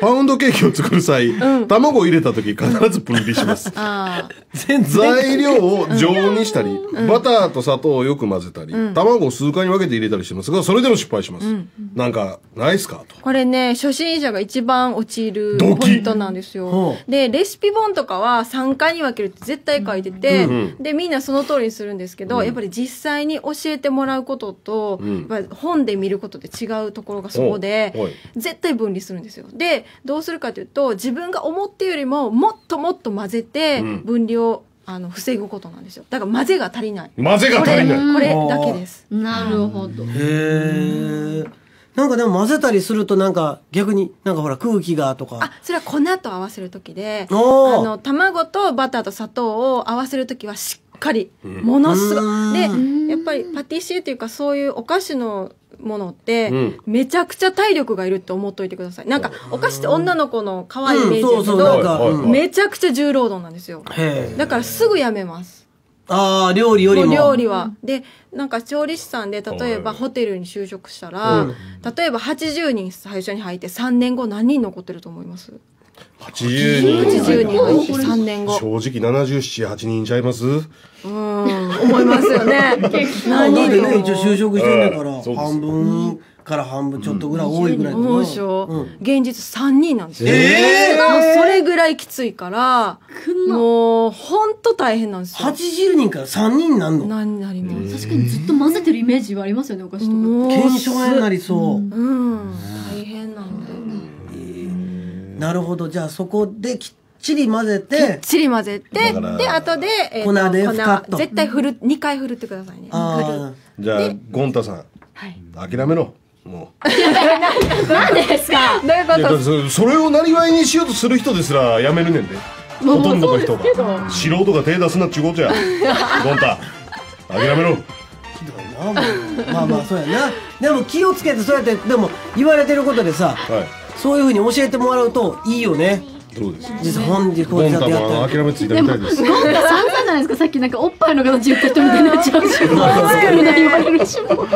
パウンドケーキを作る際、卵を入れた時必ず分離します。あ全然材料を常温にしたり、バターと砂糖をよく混ぜたり、卵を数回に分けて入れたりしてますがそれでも失敗します、なんかないっすか？と。これね初心者が一番陥るポイントなんですよ。ほでレシピ本とかは3回に分けるって絶対書いてて、うんでみんなその通りにするんですけど、やっぱり実際に教えてもらうことと、うん。やっぱり本で見ることで違うところがそこで絶対分離するんですよ。でどうするかというと自分が思ってるよりももっともっと混ぜてうん。分離をあの防ぐことなんですよ。だから混ぜが足りない。混ぜが足りない。これこれだけです。あ。なるほど。へえなんかでも混ぜたりするとなんか逆になんかほら空気がとか。あそれは粉と合わせる時であの卵とバターと砂糖を合わせる時はしっかりものすごい、でやっぱりパティシエっていうかそういうお菓子のものってうん。めちゃくちゃ体力がいるって思っといてください。なんかお菓子って女の子の可愛いイメージだけどめちゃくちゃ重労働なんですよ。だからすぐやめますああ料理よりも。料理は。で、なんか調理師さんで、例えばはい。ホテルに就職したら、例えば80人最初に入って3年後何人残ってると思います？80人 ?80 人入って3年後。正直778人ちゃいます？うん、思いますよね。何なんでね人一応就職してんだから。うん。そうです半分から半分ちょっとぐらい多いぐらい思うでしょ、う。ん。現実3人なんですよ。えもうそれぐらいきついから、もうほんと大変なんですよ。80人から3人になんの？何になります。確かにずっと混ぜてるイメージはありますよね、お菓子とか。検証になりそう、うん、大変なんで。なるほど。じゃあそこできっちり混ぜきってちり混ぜて、で、後で、えーと粉でふかっと。絶対振る、2回振るってくださいね。じゃあゴンタさん。はい。諦めろも何ですか？どういうこと？てそそれをなりわいにしようとする人ですらやめるねんで。ほとんどの人が。素人が手出すなっちゅうことや。ゴンタ諦めろ。ひどいなもう。まあまあそうやな。でも気をつけてそうやってでも言われてることでさはい。そういうふうに教えてもらうといいよねそうです。実は本日こうやってやもって諦めついたみたいです。ゴンタさんざんじゃないですかさっきなんかおっぱいの形言った人みたいになっちゃうし。作るな言われるしもう。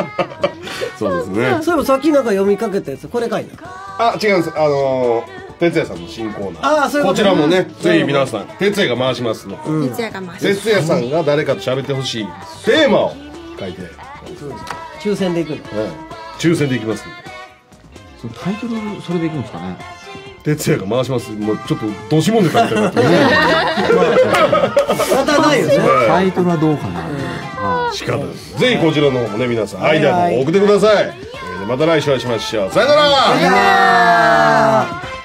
そうですね。そういえばさっきなんか読みかけたやつこれかいなあ違うんです。あのー哲也さんの新コーナー。あーそういうこことちらもねぜひ皆さん哲也が回しますの。で徹夜が回し哲也さんが誰かと喋ってほしいテーマを書いて、抽選でいくの。うん抽選でいきます。んでそのタイトルそれでいくんですかね哲也が回します。もうちょっとどしもんで書いてる またないよね。タイトルはどうかな、はい仕方ですぜひこちらの方もね皆さんアイデアの方送ってください、えーまた来週お会いしましょう。さよなら。あー